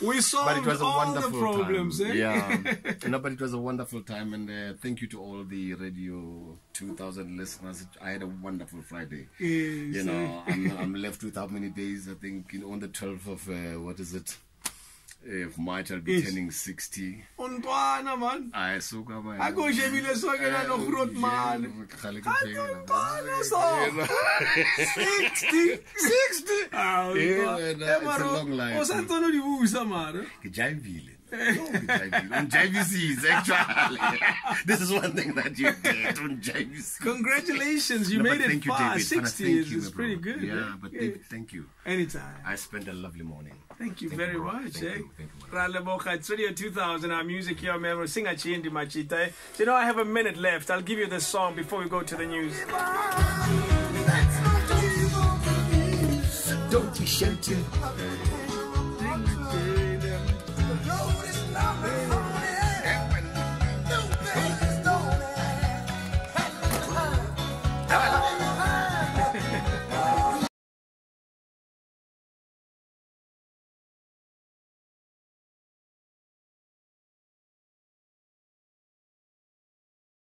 [SPEAKER 4] We
[SPEAKER 3] but
[SPEAKER 4] solved
[SPEAKER 3] it was a
[SPEAKER 4] all the problems,
[SPEAKER 3] time.
[SPEAKER 4] eh?
[SPEAKER 3] Yeah, no, but it was a wonderful time, and uh, thank you to all the Radio 2000 listeners. I had a wonderful Friday.
[SPEAKER 4] Yes,
[SPEAKER 3] you know, I'm, I'm left with how many days? I think know, on the 12th of uh, what is it? If March, I'll be
[SPEAKER 4] Yes.
[SPEAKER 3] turning 60.
[SPEAKER 4] Untwana man.
[SPEAKER 3] So come on.
[SPEAKER 4] Ako shebile so ke na no growth man. Untwana so. 60.
[SPEAKER 3] 60.
[SPEAKER 4] Ah, untwana.
[SPEAKER 3] man, it's a
[SPEAKER 4] Eh,
[SPEAKER 3] long life.
[SPEAKER 4] O sa tsono di busa mara.
[SPEAKER 3] ke jaivile Unjavisise, actually. this is one thing that you did. Unjavisise.
[SPEAKER 4] Congratulations, you
[SPEAKER 3] No, but
[SPEAKER 4] made it
[SPEAKER 3] thank you,
[SPEAKER 4] far.
[SPEAKER 3] David. Fana,
[SPEAKER 4] 60
[SPEAKER 3] thank
[SPEAKER 4] is,
[SPEAKER 3] you,
[SPEAKER 4] is pretty good.
[SPEAKER 3] Yeah,
[SPEAKER 4] eh?
[SPEAKER 3] but
[SPEAKER 4] Yeah.
[SPEAKER 3] David, thank you.
[SPEAKER 4] Anytime.
[SPEAKER 3] I spent a lovely morning.
[SPEAKER 4] Thank you
[SPEAKER 3] Thank
[SPEAKER 4] very
[SPEAKER 3] you,
[SPEAKER 4] much.
[SPEAKER 3] Thank
[SPEAKER 4] eh?
[SPEAKER 3] you, thank you, man.
[SPEAKER 4] It's Radio 2000, our music here, memory. Sing a chindi machita. eh? You know, I have a minute left. I'll give you this song before we go to the news.
[SPEAKER 9] Don't you shout it.